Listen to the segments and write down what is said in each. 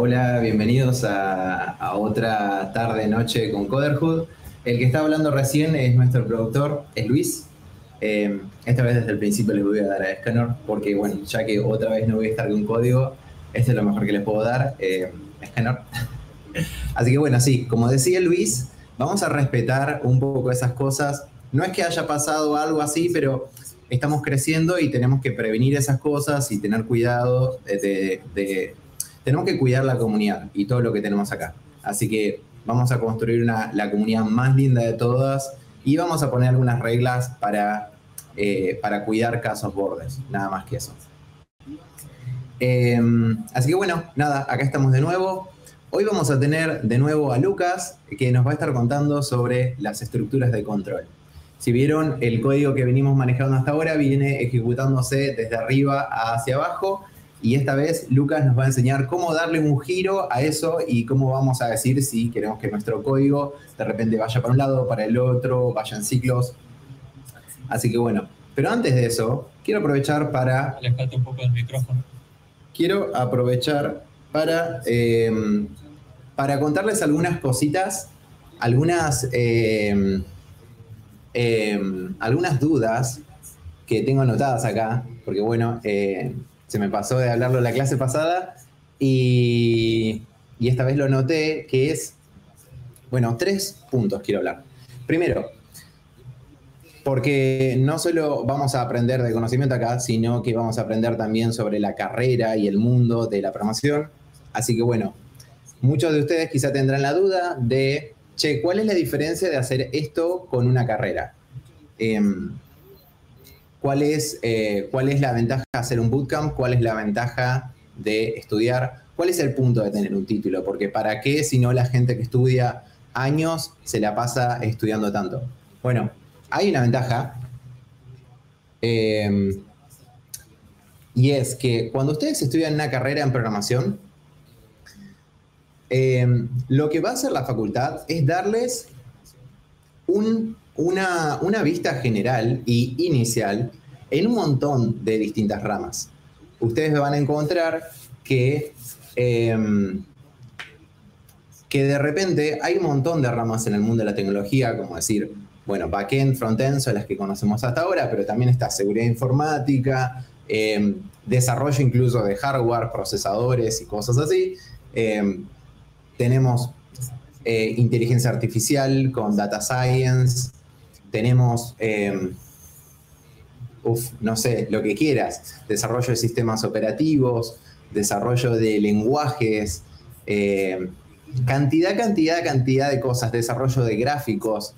Hola, bienvenidos a, otra tarde, noche con Coderhood. El que está hablando recién es nuestro productor, es Luis. Eh, esta vez desde el principio les voy a dar a Scanner, porque bueno, ya que otra vez no voy a estar con código, este es lo mejor que les puedo dar, eh. Así que bueno, sí, como decía Luis, vamos a respetar un poco esas cosas. No es que haya pasado algo así, pero estamos creciendo y tenemos que prevenir esas cosas y tener cuidado de, tenemos que cuidar la comunidad y todo lo que tenemos acá. Así que vamos a construir la comunidad más linda de todas y vamos a poner algunas reglas para, eh, para cuidar casos bordes, nada más que eso. Em, así que bueno, nada, acá estamos de nuevo. Hoy vamos a tener de nuevo a Lucas, que nos va a estar contando sobre las estructuras de control. Si vieron, el código que venimos manejando hasta ahora viene ejecutándose desde arriba hacia abajo y esta vez Lucas nos va a enseñar cómo darle un giro a eso y cómo vamos a decir si queremos que nuestro código de repente vaya para un lado, para el otro, vaya en ciclos. Así que bueno, pero antes de eso, quiero aprovechar para... Alejate un poco del micrófono. Quiero aprovechar para, eh, para contarles algunas cositas, algunas... Eh, Em, algunas dudas que tengo anotadas acá, porque bueno, eh, se me pasó de hablarlo la clase pasada y, esta vez lo noté, que es, bueno, tres puntos quiero hablar. Primero, porque no solo vamos a aprender de conocimiento acá, sino que vamos a aprender también sobre la carrera y el mundo de la programación. Así que bueno, muchos de ustedes quizá tendrán la duda de che, ¿cuál es la diferencia de hacer esto con una carrera? Em, ¿cuál, es, eh, ¿Cuál es la ventaja de hacer un bootcamp? ¿Cuál es la ventaja de estudiar? ¿Cuál es el punto de tener un título? Porque ¿para qué si no la gente que estudia años se la pasa estudiando tanto? Bueno, hay una ventaja. Em, y es que cuando ustedes estudian una carrera en programación, Em, lo que va a hacer la facultad es darles una, vista general y inicial en un montón de distintas ramas. Ustedes van a encontrar que, em, que de repente hay un montón de ramas en el mundo de la tecnología, como decir, bueno, backend, frontend son las que conocemos hasta ahora, pero también está seguridad informática, em, desarrollo incluso de hardware, procesadores y cosas así. Tenemos eh, inteligencia artificial con data science, tenemos, eh, no sé, lo que quieras, desarrollo de sistemas operativos, desarrollo de lenguajes, eh, cantidad, cantidad, cantidad de cosas, desarrollo de gráficos.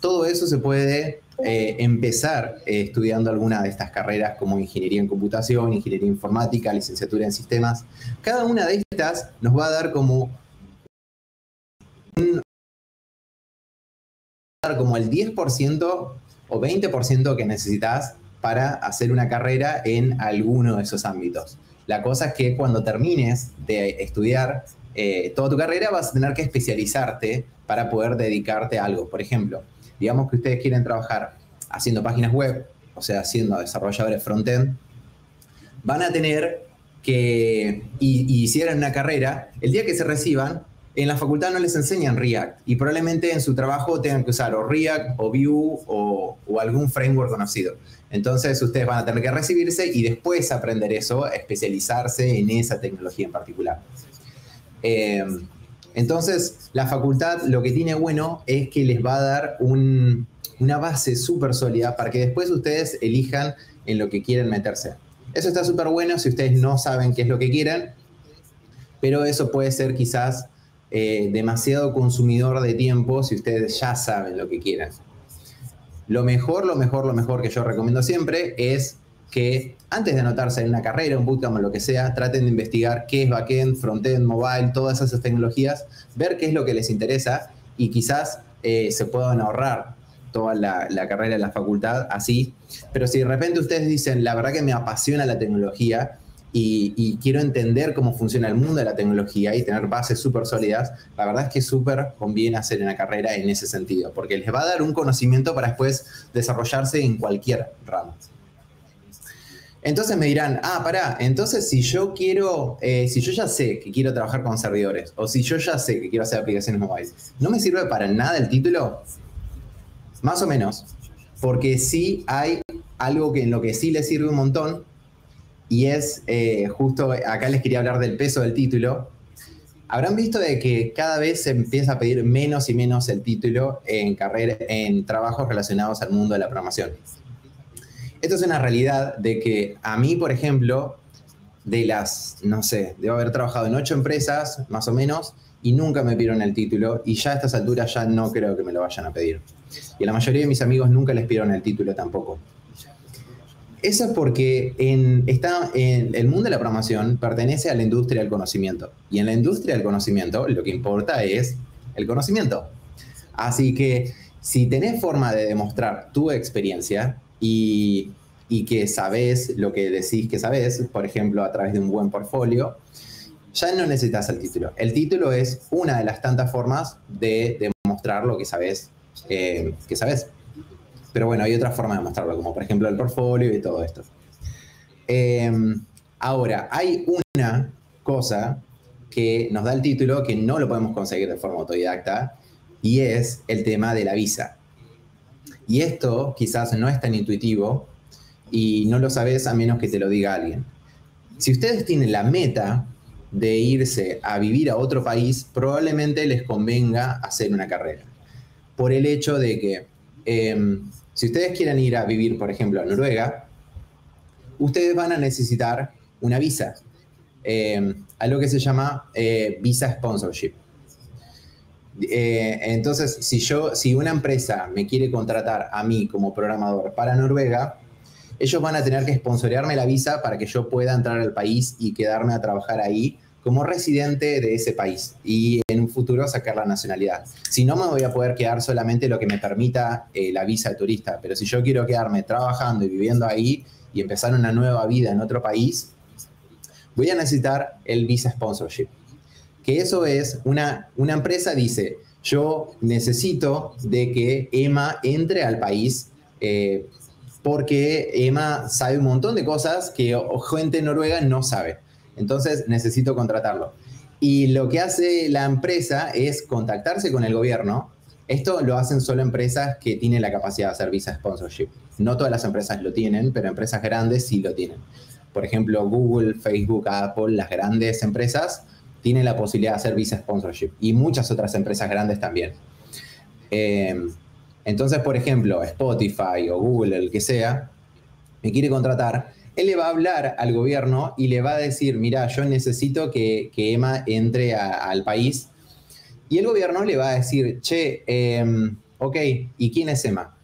todo eso se puede empezar estudiando alguna de estas carreras como ingeniería en computación, ingeniería informática, licenciatura en sistemas. Cada una de estas nos va a dar como como el 10% o 20% que necesitas para hacer una carrera en alguno de esos ámbitos. La cosa es que cuando termines de estudiar eh, toda tu carrera vas a tener que especializarte para poder dedicarte a algo. Por ejemplo, digamos que ustedes quieren trabajar haciendo páginas web, o sea, haciendo desarrolladores front-end, van a tener que y, hicieran una carrera, el día que se reciban, en la facultad no les enseñan React y probablemente en su trabajo tengan que usar o React o Vue o, algún framework conocido. Entonces ustedes van a tener que recibirse y después aprender eso, especializarse en esa tecnología en particular. Eh, entonces la facultad lo que tiene bueno es que les va a dar una base súper sólida para que después ustedes elijan en lo que quieren meterse. Eso está súper bueno si ustedes no saben qué es lo que quieren, pero eso puede ser quizás eh, demasiado consumidor de tiempo si ustedes ya saben lo que quieren. Lo mejor, lo mejor, lo mejor que yo recomiendo siempre es que antes de anotarse en una carrera, un bootcamp o lo que sea, traten de investigar qué es backend, frontend, mobile, todas esas tecnologías, ver qué es lo que les interesa y quizás eh, se puedan ahorrar toda la, carrera de la facultad así. Pero si de repente ustedes dicen, la verdad que me apasiona la tecnología y, quiero entender cómo funciona el mundo de la tecnología y tener bases súper sólidas, la verdad es que súper conviene hacer una carrera en ese sentido, porque les va a dar un conocimiento para después desarrollarse en cualquier rama. Entonces me dirán, ah, pará, entonces si yo quiero, eh, si yo ya sé que quiero trabajar con servidores, o si yo ya sé que quiero hacer aplicaciones móviles, ¿no me sirve para nada el título? Más o menos, porque sí hay algo que en lo que sí le sirve un montón, y es eh, justo acá les quería hablar del peso del título. Habrán visto de que cada vez se empieza a pedir menos y menos el título en, carrera, en trabajos relacionados al mundo de la programación. Esto es una realidad de que a mí, por ejemplo, de las, no sé, debo haber trabajado en ocho empresas, más o menos, y nunca me pidieron el título, y ya a estas alturas ya no creo que me lo vayan a pedir. Y a la mayoría de mis amigos nunca les pidieron el título tampoco. Eso es porque en, está, en el mundo de la programación pertenece a la industria del conocimiento. Y en la industria del conocimiento lo que importa es el conocimiento. Así que si tenés forma de demostrar tu experiencia, y, que sabes lo que decís que sabes, por ejemplo, a través de un buen portfolio, ya no necesitas el título. El título es una de las tantas formas de demostrar lo que eh, que sabes. Pero bueno, hay otra forma de mostrarlo, como por ejemplo el portfolio y todo esto. Em, ahora, hay una cosa que nos da el título que no lo podemos conseguir de forma autodidacta y es el tema de la visa. Y esto quizás no es tan intuitivo y no lo sabes a menos que te lo diga alguien. Si ustedes tienen la meta de irse a vivir a otro país, probablemente les convenga hacer una carrera. Por el hecho de que em, si ustedes quieren ir a vivir, por ejemplo, a Noruega, ustedes van a necesitar una visa, eh, algo que se llama eh, visa sponsorship. Eh, entonces, si yo, si una empresa me quiere contratar a mí como programador para Noruega, ellos van a tener que sponsorearme la visa para que yo pueda entrar al país y quedarme a trabajar ahí como residente de ese país y en un futuro sacar la nacionalidad. Si no, me voy a poder quedar solamente lo que me permita eh, la visa de turista, pero si yo quiero quedarme trabajando y viviendo ahí y empezar una nueva vida en otro país, voy a necesitar el visa sponsorship que eso es una, una empresa dice, yo necesito de que Emma entre al país eh, porque Emma sabe un montón de cosas que gente noruega no sabe. Entonces necesito contratarlo. Y lo que hace la empresa es contactarse con el gobierno. Esto lo hacen solo empresas que tienen la capacidad de hacer visa sponsorship. No todas las empresas lo tienen, pero empresas grandes sí lo tienen. Por ejemplo, Google, Facebook, Apple, las grandes empresas tiene la posibilidad de hacer visa sponsorship y muchas otras empresas grandes también. Eh, entonces, por ejemplo, Spotify o Google, el que sea, me quiere contratar, él le va a hablar al gobierno y le va a decir, mira, yo necesito que, que Emma entre al país. Y el gobierno le va a decir, che, em, ok, ¿y quién es Emma?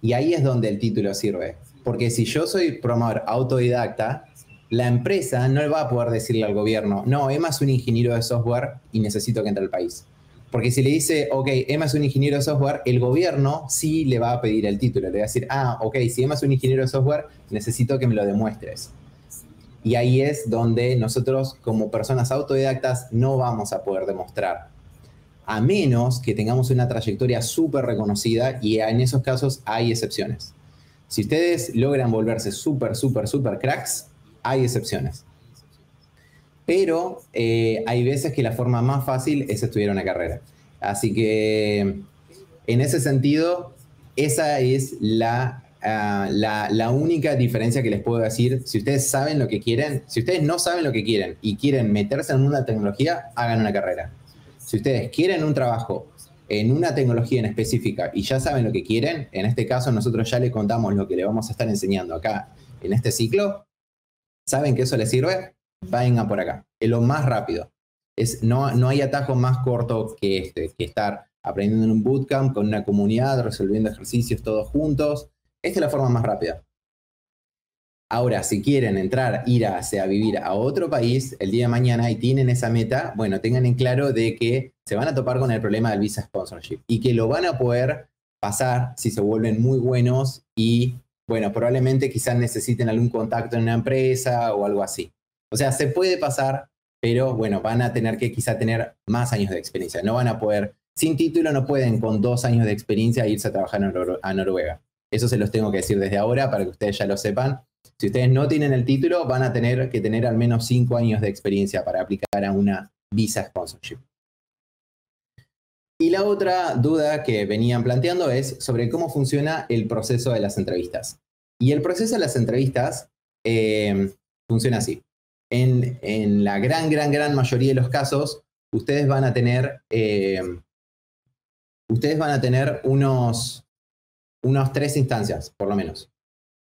Y ahí es donde el título sirve. Porque si yo soy programador autodidacta, la empresa no le va a poder decirle al gobierno, no, Emma es un ingeniero de software y necesito que entre al país. Porque si le dice, ok, Emma es un ingeniero de software, el gobierno sí le va a pedir el título. Le va a decir, ah, ok, si Emma es un ingeniero de software, necesito que me lo demuestres. Y ahí es donde nosotros, como personas autodidactas, no vamos a poder demostrar. A menos que tengamos una trayectoria súper reconocida y en esos casos hay excepciones. Si ustedes logran volverse súper, súper, súper cracks, hay excepciones. Pero eh, hay veces que la forma más fácil es estudiar una carrera. Así que en ese sentido, esa es la, ah, la, la, única diferencia que les puedo decir. Si ustedes saben lo que quieren, si ustedes no saben lo que quieren y quieren meterse en la tecnología, hagan una carrera. Si ustedes quieren un trabajo en una tecnología en específica y ya saben lo que quieren, en este caso nosotros ya les contamos lo que le vamos a estar enseñando acá en este ciclo, ¿Saben que eso les sirve? Vengan por acá. Es lo más rápido. Es, no, no hay atajo más corto que este, que estar aprendiendo en un bootcamp con una comunidad, resolviendo ejercicios todos juntos. Esta es la forma más rápida. Ahora, si quieren entrar, ir a, a vivir a otro país el día de mañana y tienen esa meta, bueno, tengan en claro de que se van a topar con el problema del visa sponsorship y que lo van a poder pasar si se vuelven muy buenos y bueno, probablemente quizás necesiten algún contacto en una empresa o algo así. O sea, se puede pasar, pero bueno, van a tener que quizá tener más años de experiencia. No van a poder, sin título no pueden con dos años de experiencia irse a trabajar a Noruega. Eso se los tengo que decir desde ahora para que ustedes ya lo sepan. Si ustedes no tienen el título, van a tener que tener al menos cinco años de experiencia para aplicar a una visa sponsorship. Y la otra duda que venían planteando es sobre cómo funciona el proceso de las entrevistas. Y el proceso de las entrevistas eh, funciona así. En, la gran, gran, gran mayoría de los casos, ustedes van a tener, eh, ustedes van a tener unos, unos tres instancias, por lo menos.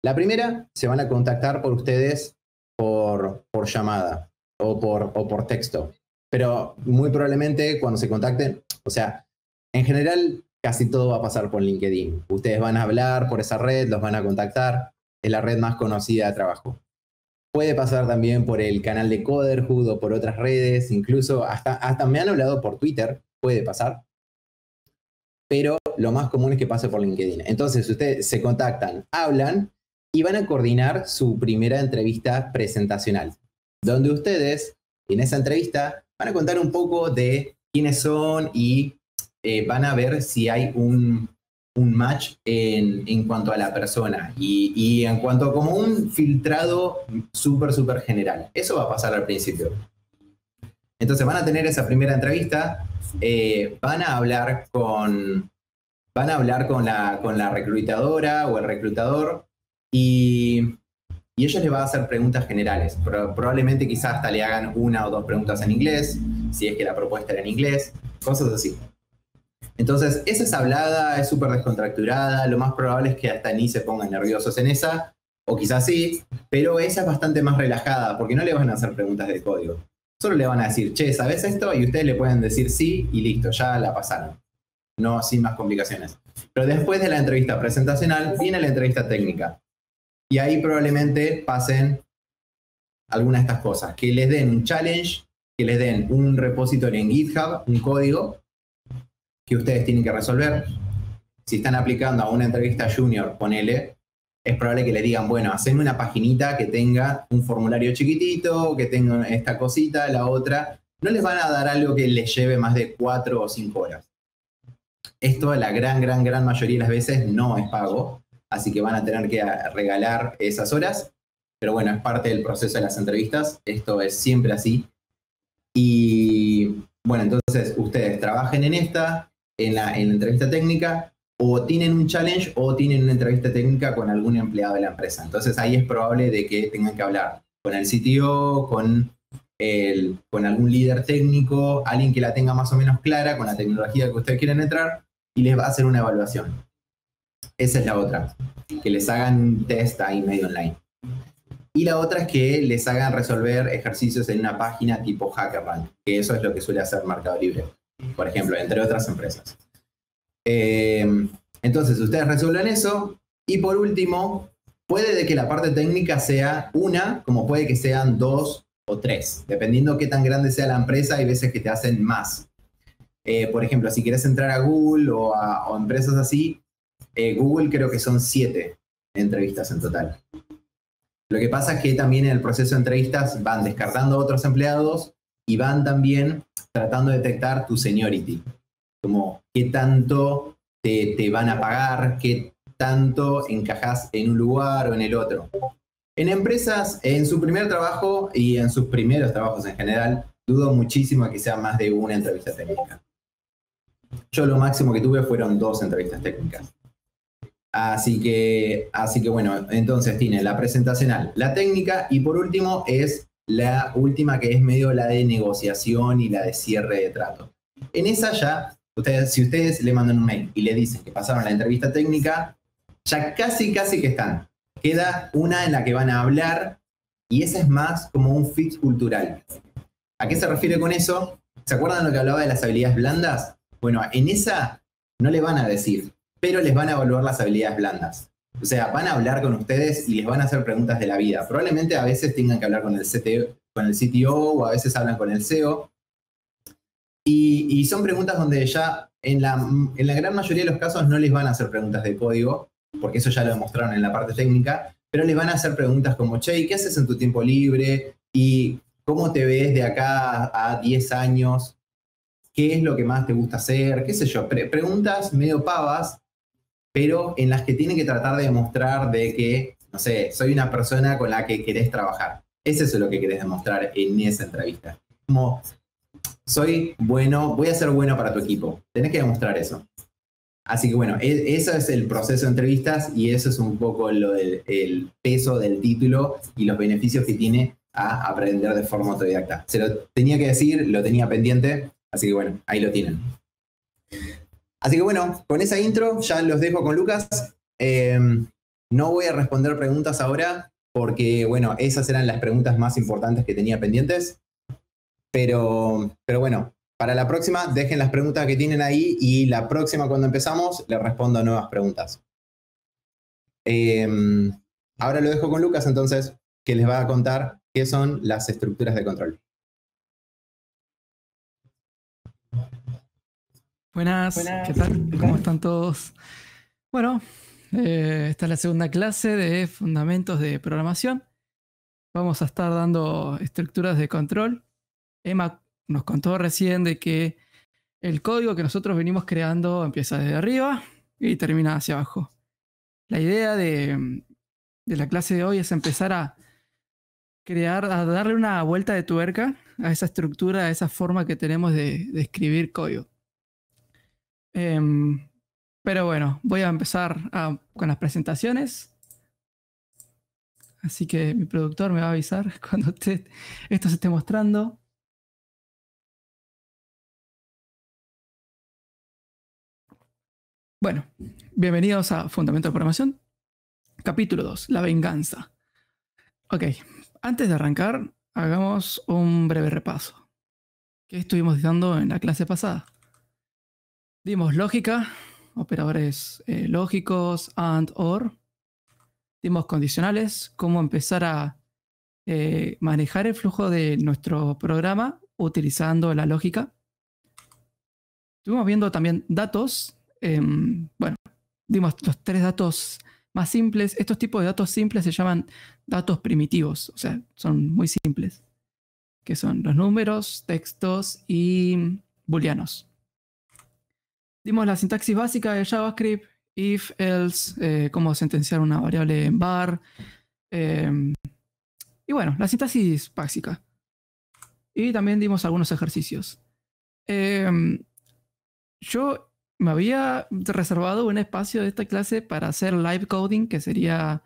La primera, se van a contactar por ustedes por, por llamada o por, o por texto. Pero muy probablemente cuando se contacten, o sea, en general casi todo va a pasar por LinkedIn. Ustedes van a hablar por esa red, los van a contactar, es la red más conocida de trabajo. Puede pasar también por el canal de Coderhood o por otras redes, incluso hasta, hasta me han hablado por Twitter, puede pasar. Pero lo más común es que pase por LinkedIn. Entonces ustedes se contactan, hablan y van a coordinar su primera entrevista presentacional, donde ustedes en esa entrevista van a contar un poco de quiénes son y eh, van a ver si hay un, match en, cuanto a la persona y, en cuanto a como un filtrado súper, súper general. Eso va a pasar al principio. Entonces van a tener esa primera entrevista, eh, van a hablar con, van a hablar con la, con la reclutadora o el reclutador y, y ellos les van a hacer preguntas generales. probablemente quizás hasta le hagan una o dos preguntas en inglés, si es que la propuesta era en inglés, cosas así. Entonces, esa es hablada, es súper descontracturada, lo más probable es que hasta ni se pongan nerviosos en esa, o quizás sí, pero esa es bastante más relajada, porque no le van a hacer preguntas de código. Solo le van a decir, che, ¿sabes esto? Y ustedes le pueden decir sí y listo, ya la pasaron. No, sin más complicaciones. Pero después de la entrevista presentacional, viene la entrevista técnica. Y ahí probablemente pasen algunas de estas cosas, que les den un challenge, que les den un repositorio en GitHub, un código, que ustedes tienen que resolver. Si están aplicando a una entrevista junior, ponele, es probable que le digan, bueno, haceme una paginita que tenga un formulario chiquitito, que tenga esta cosita, la otra. No les van a dar algo que les lleve más de cuatro o cinco horas. Esto, la gran, gran, gran mayoría de las veces no es pago, así que van a tener que regalar esas horas. Pero bueno, es parte del proceso de las entrevistas. Esto es siempre así. Y bueno, entonces ustedes trabajen en esta, en la, entrevista técnica o tienen un challenge o tienen una entrevista técnica con algún empleado de la empresa. Entonces ahí es probable de que tengan que hablar con el CTO, con, el, con algún líder técnico, alguien que la tenga más o menos clara con la tecnología que ustedes quieren entrar y les va a hacer una evaluación. Esa es la otra, que les hagan un test ahí medio online. Y la otra es que les hagan resolver ejercicios en una página tipo HackerRank, que eso es lo que suele hacer Mercado Libre por ejemplo, entre otras empresas. Eh, entonces, ustedes resuelven eso. Y por último, puede de que la parte técnica sea una, como puede que sean dos o tres, dependiendo qué tan grande sea la empresa, hay veces que te hacen más. Eh, por ejemplo, si quieres entrar a Google o a empresas así, eh, Google creo que son siete entrevistas en total. Lo que pasa es que también en el proceso de entrevistas van descartando otros empleados y van también tratando de detectar tu seniority, como qué tanto te, van a pagar, qué tanto encajas en un lugar o en el otro. En empresas, en su primer trabajo y en sus primeros trabajos en general, dudo muchísimo que sea más de una entrevista técnica. Yo lo máximo que tuve fueron dos entrevistas técnicas. Así que, así que bueno, entonces tiene la presentacional, la técnica y por último es la última que es medio la de negociación y la de cierre de trato. En esa ya, ustedes, si ustedes le mandan un mail y le dicen que pasaron la entrevista técnica, ya casi, casi que están. Queda una en la que van a hablar y esa es más como un fit cultural. ¿A qué se refiere con eso? ¿Se acuerdan lo que hablaba de las habilidades blandas? Bueno, en esa no le van a decir, pero les van a evaluar las habilidades blandas. O sea, van a hablar con ustedes y les van a hacer preguntas de la vida. Probablemente a veces tengan que hablar con el CTO, con el CTO o a veces hablan con el CEO. Y, son preguntas donde ya en la, en la gran mayoría de los casos no les van a hacer preguntas de código, porque eso ya lo demostraron en la parte técnica, pero les van a hacer preguntas como, che, ¿qué haces en tu tiempo libre? ¿Y cómo te ves de acá a 10 años? ¿Qué es lo que más te gusta hacer? ¿Qué sé yo? preguntas medio pavas pero en las que tiene que tratar de demostrar de que no sé, soy una persona con la que querés trabajar. Es lo que querés demostrar en esa entrevista. Como, soy bueno, voy a ser bueno para tu equipo. Tenés que demostrar eso. Así que bueno, e, eso es el proceso de entrevistas y eso es un poco lo del, el peso del título y los beneficios que tiene a aprender de forma autodidacta. Se lo tenía que decir, lo tenía pendiente, así que bueno, ahí lo tienen. Así que bueno, con esa intro ya los dejo con Lucas. Em, no voy a responder preguntas ahora porque, bueno, esas eran las preguntas más importantes que tenía pendientes. Pero, pero bueno, para la próxima dejen las preguntas que tienen ahí y la próxima cuando empezamos les respondo nuevas preguntas. Em, ahora lo dejo con Lucas entonces, que les va a contar qué son las estructuras de control. Buenas, ¿qué tal? ¿Cómo están todos? Bueno, eh, esta es la segunda clase de fundamentos de programación. Vamos a estar dando estructuras de control. Emma nos contó recién de que el código que nosotros venimos creando empieza desde arriba y termina hacia abajo. La idea de, la clase de hoy es empezar a crear, a darle una vuelta de tuerca a esa estructura, a esa forma que tenemos de escribir código. Em, pero bueno, voy a empezar con las presentaciones. Así que mi productor me va a avisar cuando esto se esté mostrando. Bueno, bienvenidos a Fundamento de Programación, capítulo 2, la venganza. Ok, antes de arrancar, hagamos un breve repaso. ¿Qué estuvimos dando en la clase pasada? Dimos lógica, operadores eh, lógicos, AND, OR. Dimos condicionales, cómo empezar a eh, manejar el flujo de nuestro programa utilizando la lógica. Estuvimos viendo también datos. Em, bueno, dimos los tres datos más simples. Estos tipos de datos simples se llaman datos primitivos, o sea, son muy simples, que son los números, textos y booleanos. Dimos la sintaxis básica de JavaScript, if, else, eh, cómo sentenciar una variable en var. Em, y bueno, la sintaxis básica. Y también dimos algunos ejercicios. Em, yo me había reservado un espacio de esta clase para hacer live coding, que sería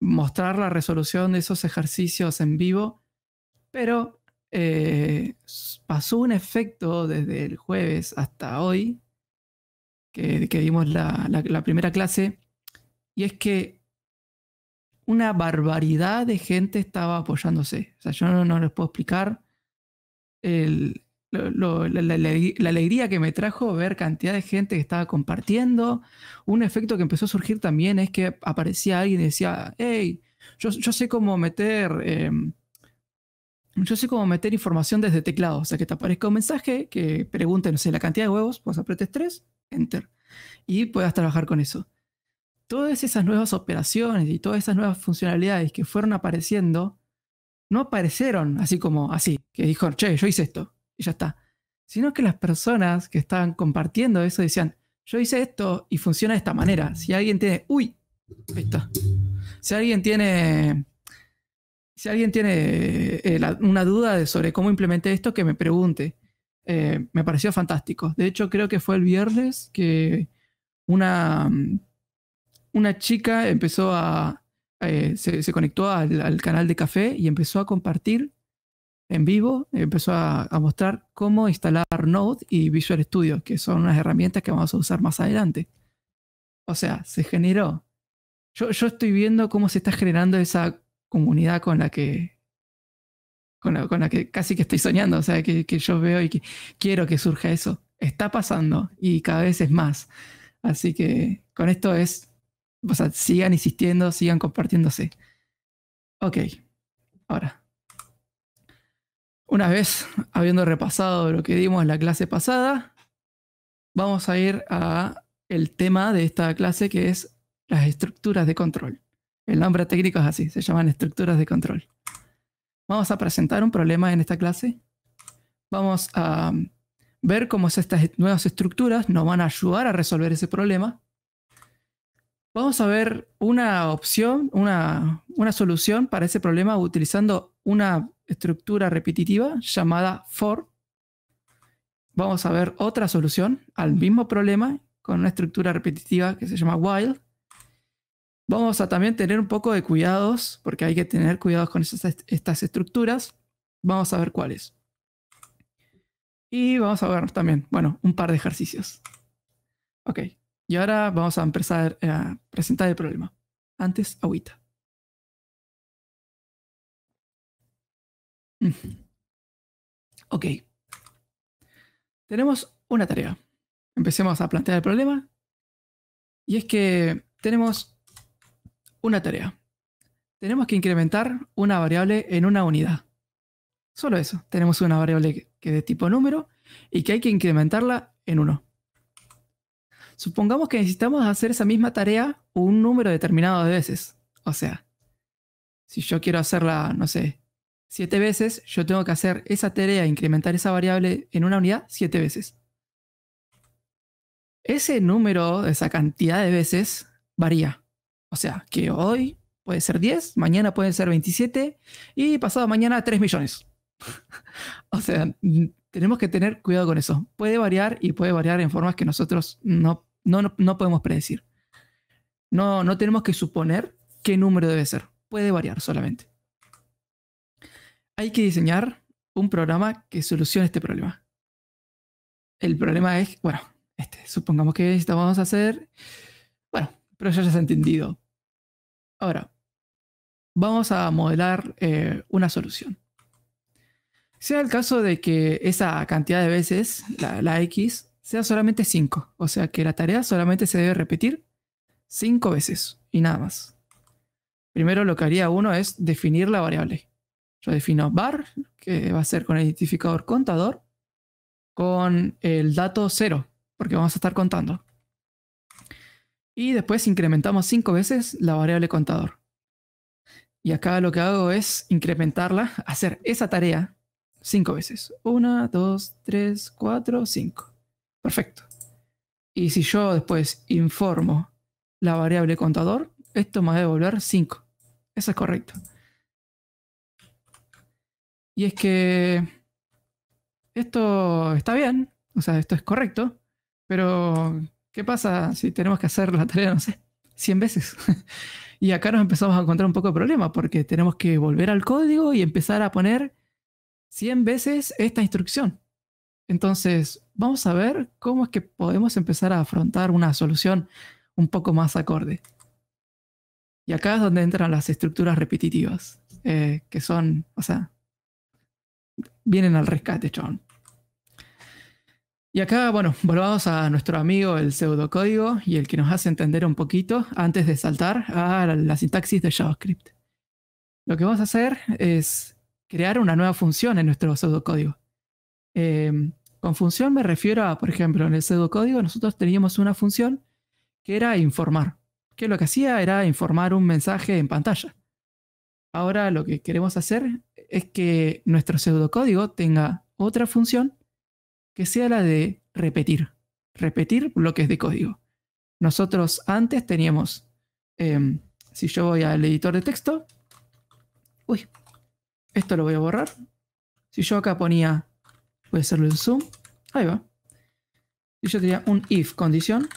mostrar la resolución de esos ejercicios en vivo, pero eh, pasó un efecto desde el jueves hasta hoy, que, dimos la, primera clase, y es que una barbaridad de gente estaba apoyándose. O sea, yo no, les puedo explicar la, alegría que me trajo ver cantidad de gente que estaba compartiendo. Un efecto que empezó a surgir también es que aparecía alguien y decía, hey, yo, sé cómo meter... Em, yo sé cómo meter información desde teclado. O sea, que te aparezca un mensaje que pregunte, no sé, la cantidad de huevos, pues apretes 3 enter, y puedas trabajar con eso. Todas esas nuevas operaciones y todas esas nuevas funcionalidades que fueron apareciendo, no aparecieron así como así, que dijo, che, yo hice esto, y ya está. Sino que las personas que estaban compartiendo eso decían, yo hice esto y funciona de esta manera. Si alguien tiene, uy, ahí está. Si alguien tiene, si alguien tiene eh, una duda sobre cómo implementé esto, que me pregunte. Eh, me pareció fantástico. De hecho, creo que fue el viernes que una, una chica empezó a. Eh, se, conectó al, canal de café y empezó a compartir en vivo, empezó a, mostrar cómo instalar Node y Visual Studio, que son unas herramientas que vamos a usar más adelante. O sea, se generó. Yo, yo estoy viendo cómo se está generando esa comunidad con la que con la, que casi que estoy soñando, o sea, que, yo veo y que quiero que surja eso. Está pasando y cada vez es más. Así que con esto es, o sea, sigan insistiendo, sigan compartiéndose. Ok, ahora. Una vez habiendo repasado lo que dimos en la clase pasada, vamos a ir a el tema de esta clase que es las estructuras de control. El nombre técnico es así, se llaman estructuras de control. Vamos a presentar un problema en esta clase. Vamos a ver cómo estas nuevas estructuras nos van a ayudar a resolver ese problema. Vamos a ver una opción, una, una solución para ese problema utilizando una estructura repetitiva llamada for. Vamos a ver otra solución al mismo problema con una estructura repetitiva que se llama while. Vamos a también tener un poco de cuidados, porque hay que tener cuidados con estas estructuras. Vamos a ver cuáles. Y vamos a ver también, bueno, un par de ejercicios. Ok, y ahora vamos a empezar a presentar el problema. Antes, agüita. Ok. Tenemos una tarea. Empecemos a plantear el problema. Y es que tenemos una tarea. Tenemos que incrementar una variable en una unidad. Solo eso. Tenemos una variable que de tipo número y que hay que incrementarla en 1. Supongamos que necesitamos hacer esa misma tarea un número determinado de veces. O sea, si yo quiero hacerla, no sé, 7 veces, yo tengo que hacer esa tarea, incrementar esa variable en una unidad 7 veces. Ese número, esa cantidad de veces, varía. O sea, que hoy puede ser 10, mañana puede ser 27 y pasado mañana 3 millones. o sea, tenemos que tener cuidado con eso. Puede variar y puede variar en formas que nosotros no, no, podemos predecir. No, no tenemos que suponer qué número debe ser. Puede variar solamente. Hay que diseñar un programa que solucione este problema. El problema es, bueno, este, supongamos que vamos a hacer, bueno, pero ya se ha entendido. Ahora, vamos a modelar eh, una solución. Sea el caso de que esa cantidad de veces, la, X, sea solamente 5. O sea que la tarea solamente se debe repetir 5 veces y nada más. Primero lo que haría uno es definir la variable. Yo defino var, que va a ser con el identificador contador, con el dato 0, porque vamos a estar contando. Y después incrementamos 5 veces la variable contador. Y acá lo que hago es incrementarla, hacer esa tarea cinco veces. Una, dos, tres, cuatro, cinco. Perfecto. Y si yo después informo la variable contador, esto me va a devolver 5. Eso es correcto. Y es que esto está bien, o sea, esto es correcto, pero ¿qué pasa si tenemos que hacer la tarea, no sé, 100 veces? y acá nos empezamos a encontrar un poco de problema porque tenemos que volver al código y empezar a poner 100 veces esta instrucción. Entonces, vamos a ver cómo es que podemos empezar a afrontar una solución un poco más acorde. Y acá es donde entran las estructuras repetitivas, eh, que son, o sea, vienen al rescate, John. Y acá, bueno, volvamos a nuestro amigo el pseudocódigo y el que nos hace entender un poquito antes de saltar a la sintaxis de JavaScript. Lo que vamos a hacer es crear una nueva función en nuestro pseudocódigo. Em, con función me refiero a, por ejemplo, en el pseudocódigo nosotros teníamos una función que era informar, que lo que hacía era informar un mensaje en pantalla. Ahora lo que queremos hacer es que nuestro pseudocódigo tenga otra función que sea la de repetir, repetir bloques de código. Nosotros antes teníamos, em, si yo voy al editor de texto, uy, esto lo voy a borrar. Si yo acá ponía, voy a hacerlo en zoom. Ahí va. Y yo tenía un if condición.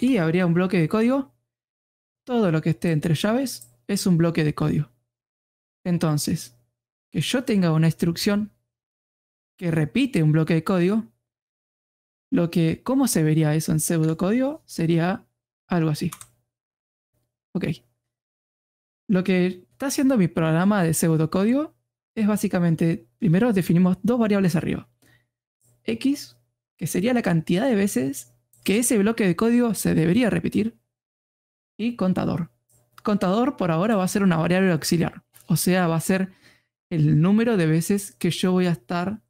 Y habría un bloque de código. Todo lo que esté entre llaves es un bloque de código. Entonces, que yo tenga una instrucción que repite un bloque de código, lo que, ¿cómo se vería eso en pseudocódigo? Sería algo así. Ok. Lo que está haciendo mi programa de pseudocódigo es básicamente, primero definimos dos variables arriba. X, que sería la cantidad de veces que ese bloque de código se debería repetir. Y contador. Contador por ahora va a ser una variable auxiliar. O sea, va a ser el número de veces que yo voy a estar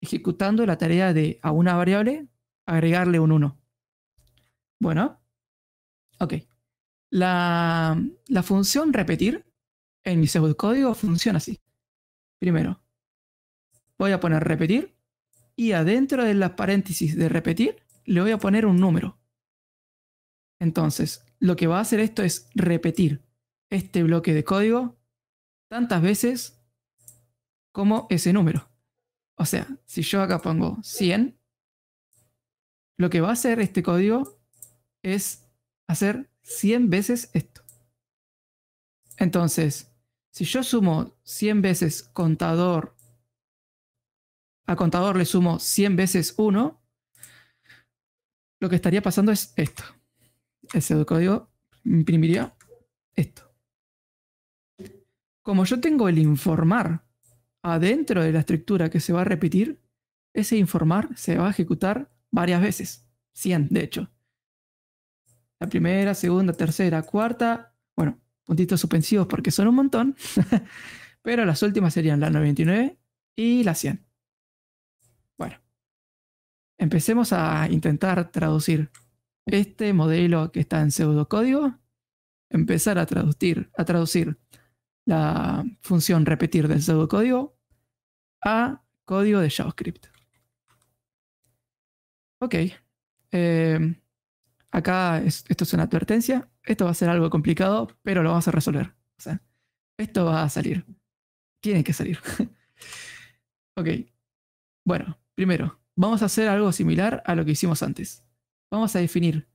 ejecutando la tarea de a una variable agregarle un 1. Bueno, ok. La, la función repetir en mi pseudocódigo funciona así. Primero, voy a poner repetir y adentro de las paréntesis de repetir le voy a poner un número. Entonces, lo que va a hacer esto es repetir este bloque de código tantas veces como ese número. O sea, si yo acá pongo 100, lo que va a hacer este código es hacer 100 veces esto. Entonces, si yo sumo 100 veces contador, a contador le sumo 100 veces 1, lo que estaría pasando es esto. Ese código imprimiría esto. Como yo tengo el informar adentro de la estructura que se va a repetir, ese informar se va a ejecutar varias veces. 100, de hecho. La primera, segunda, tercera, cuarta. Bueno, puntitos suspensivos porque son un montón. pero las últimas serían la 99 y la 100. Bueno. Empecemos a intentar traducir este modelo que está en pseudocódigo. Empezar a traducir, a traducir la función repetir del pseudocódigo a código de JavaScript. Ok. Eh, acá esto es una advertencia. Esto va a ser algo complicado, pero lo vamos a resolver. O sea, esto va a salir. Tiene que salir. ok. Bueno, primero, vamos a hacer algo similar a lo que hicimos antes. Vamos a definir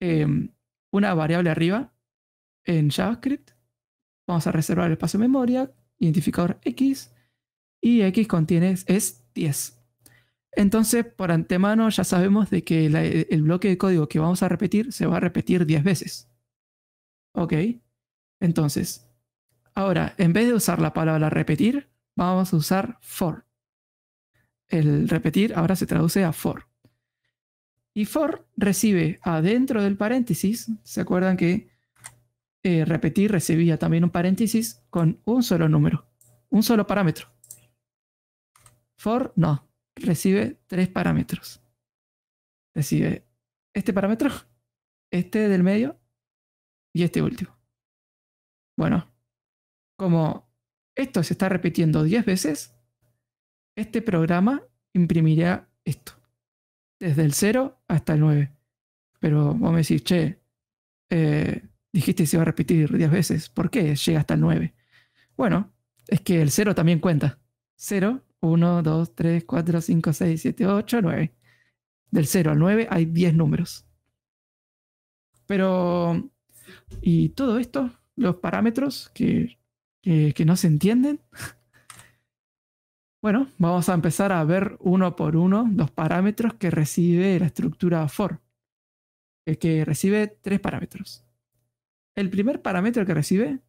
em, una variable arriba en JavaScript. Vamos a reservar el espacio de memoria, identificador X, y X contiene es 10. Entonces, por antemano ya sabemos de que el bloque de código que vamos a repetir se va a repetir 10 veces. ¿Ok? Entonces, ahora, en vez de usar la palabra repetir, vamos a usar for. El repetir ahora se traduce a for. Y for recibe adentro del paréntesis, ¿se acuerdan que eh, repetir recibía también un paréntesis con un solo número, un solo parámetro? For no, recibe tres parámetros. Recibe este parámetro, este del medio y este último. Bueno, como esto se está repitiendo 10 veces, este programa imprimirá esto, desde el 0 hasta el 9. Pero vos me decís, che, eh, dijiste que se va a repetir 10 veces, ¿por qué llega hasta el 9? Bueno, es que el 0 también cuenta. 0 1, 2, 3, 4, 5, 6, 7, 8, 9. Del 0 al 9 hay 10 números. Pero, ¿y todo esto? Los parámetros que, que, no se entienden. Bueno, vamos a empezar a ver uno por uno los parámetros que recibe la estructura for, que recibe tres parámetros. El primer parámetro que recibe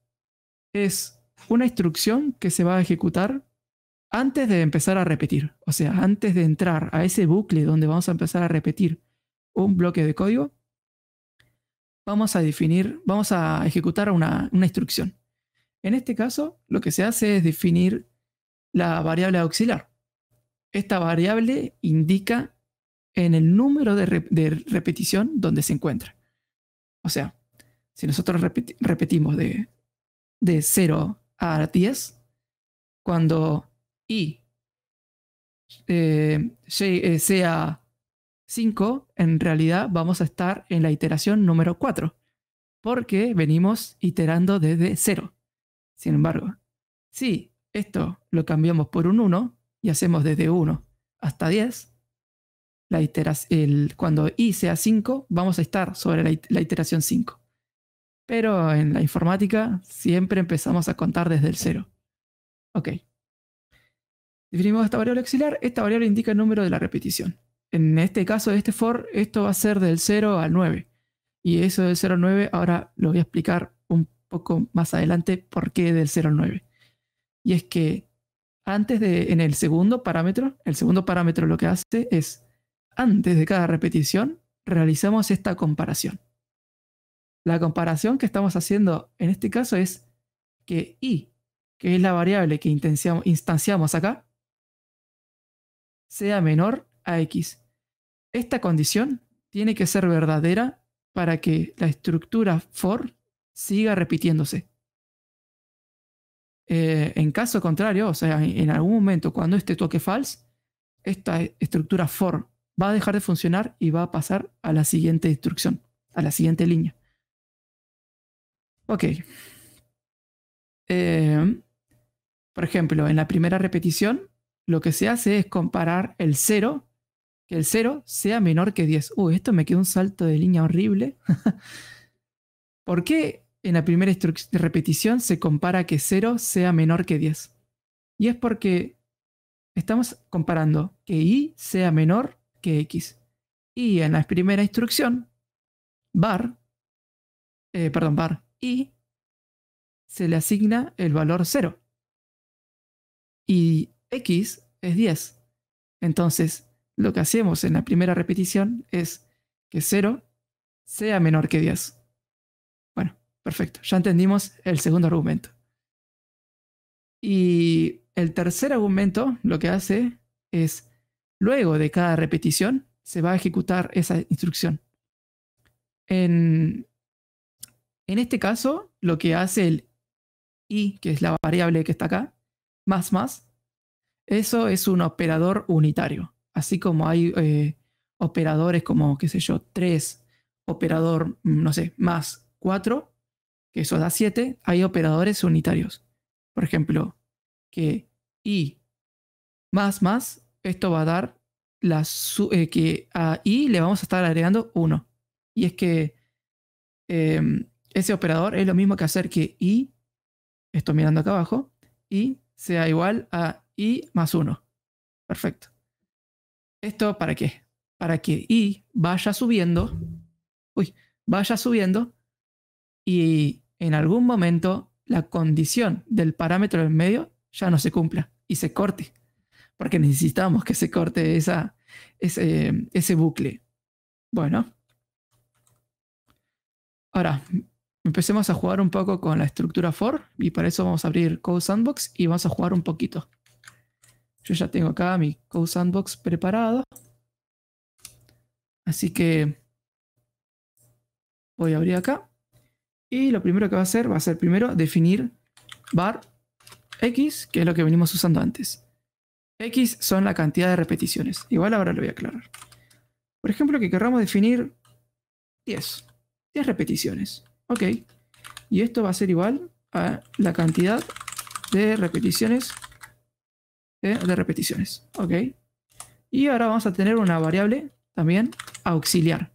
es una instrucción que se va a ejecutar antes de empezar a repetir, o sea, antes de entrar a ese bucle donde vamos a empezar a repetir un bloque de código, vamos a definir, vamos a ejecutar una, instrucción. En este caso, lo que se hace es definir la variable auxiliar. Esta variable indica en el número de, repetición donde se encuentra. O sea, si nosotros repetimos de, de 0 a 10, cuando y eh, eh, sea 5, en realidad vamos a estar en la iteración número 4, porque venimos iterando desde 0. Sin embargo, si esto lo cambiamos por un 1 y hacemos desde 1 hasta 10, la el, cuando i sea 5, vamos a estar sobre la, la iteración 5. Pero en la informática siempre empezamos a contar desde el 0. Ok. Definimos esta variable auxiliar. Esta variable indica el número de la repetición. En este caso de este for, esto va a ser del 0 al 9. Y eso del 0 al 9, ahora lo voy a explicar un poco más adelante por qué del 0 al 9. Y es que antes de, en el segundo parámetro, el segundo parámetro lo que hace es, antes de cada repetición, realizamos esta comparación. La comparación que estamos haciendo en este caso es que i, que es la variable que instanciamos acá, sea menor a x. Esta condición tiene que ser verdadera para que la estructura for siga repitiéndose. Eh, en caso contrario, o sea, en algún momento cuando este toque false, esta estructura for va a dejar de funcionar y va a pasar a la siguiente instrucción. a la siguiente línea. Ok. Eh, por ejemplo, en la primera repetición, lo que se hace es comparar el 0, que el 0 sea menor que 10. Uy, esto me quedó un salto de línea horrible. ¿Por qué en la primera repetición se compara que 0 sea menor que 10? Y es porque estamos comparando que y sea menor que x. Y en la primera instrucción, var, eh, perdón, var y se le asigna el valor 0. Y x es 10. Entonces, lo que hacemos en la primera repetición es que 0 sea menor que 10. Bueno, perfecto. Ya entendimos el segundo argumento. Y el tercer argumento lo que hace es, luego de cada repetición, se va a ejecutar esa instrucción. En, en este caso, lo que hace el i, que es la variable que está acá, más más, eso es un operador unitario. Así como hay eh, operadores como, qué sé yo, 3, operador, no sé, más 4, que eso da 7, hay operadores unitarios. Por ejemplo, que i más más, esto va a dar la eh, que a i le vamos a estar agregando 1. Y es que em, ese operador es lo mismo que hacer que i, esto mirando acá abajo, i sea igual a i más 1. Perfecto. ¿Esto para qué? Para que i vaya subiendo, uy, vaya subiendo y en algún momento la condición del parámetro del medio ya no se cumpla y se corte. Porque necesitamos que se corte esa, ese, ese bucle. Bueno. Ahora, empecemos a jugar un poco con la estructura for y para eso vamos a abrir Code Sandbox y vamos a jugar un poquito. Yo ya tengo acá mi Code Sandbox preparado. Así que voy a abrir acá. Y lo primero que va a hacer va a ser primero definir var X, que es lo que venimos usando antes. X son la cantidad de repeticiones. Igual ahora lo voy a aclarar. Por ejemplo, que querramos definir 10. 10 repeticiones. Ok. Y esto va a ser igual a la cantidad de repeticiones. De, repeticiones. Ok. Y ahora vamos a tener una variable también auxiliar.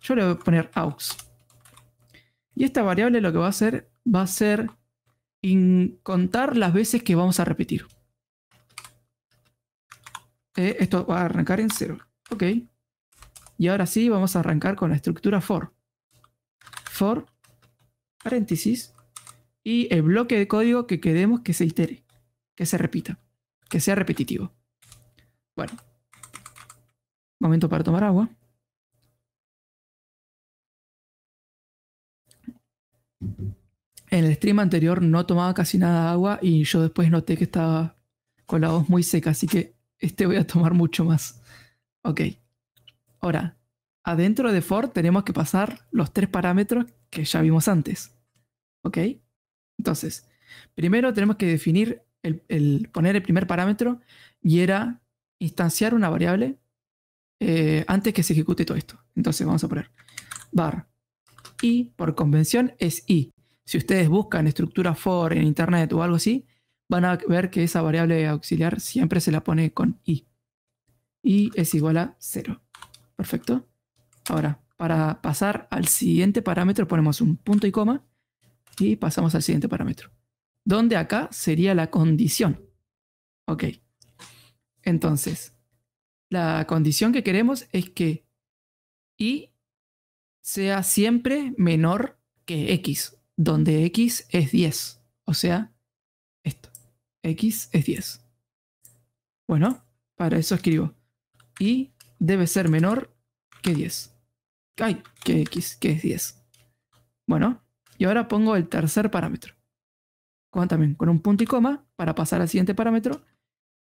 Yo le voy a poner aux. Y esta variable lo que va a hacer va a ser contar las veces que vamos a repetir. Eh, esto va a arrancar en cero. Ok. Y ahora sí vamos a arrancar con la estructura for. For, paréntesis, y el bloque de código que queremos que se itere, que se repita, que sea repetitivo. Bueno. Momento para tomar agua. En el stream anterior no tomaba casi nada de agua y yo después noté que estaba con la voz muy seca, así que este voy a tomar mucho más. Ok. Ahora, adentro de for tenemos que pasar los tres parámetros que ya vimos antes. ¿Ok? Entonces, primero tenemos que definir, el, poner el primer parámetro y era instanciar una variable eh, antes que se ejecute todo esto. Entonces vamos a poner var y por convención es i. Si ustedes buscan estructura for en internet o algo así, van a ver que esa variable auxiliar siempre se la pone con i. i es igual a 0. Perfecto. Ahora, para pasar al siguiente parámetro ponemos un punto y coma y pasamos al siguiente parámetro. Donde acá sería la condición. Ok. Entonces, la condición que queremos es que i sea siempre menor que x donde x es 10. O sea, esto. x es 10. Bueno, para eso escribo. Y debe ser menor que 10. Ay, que x, que es 10. Bueno, y ahora pongo el tercer parámetro. Con, también con un punto y coma para pasar al siguiente parámetro.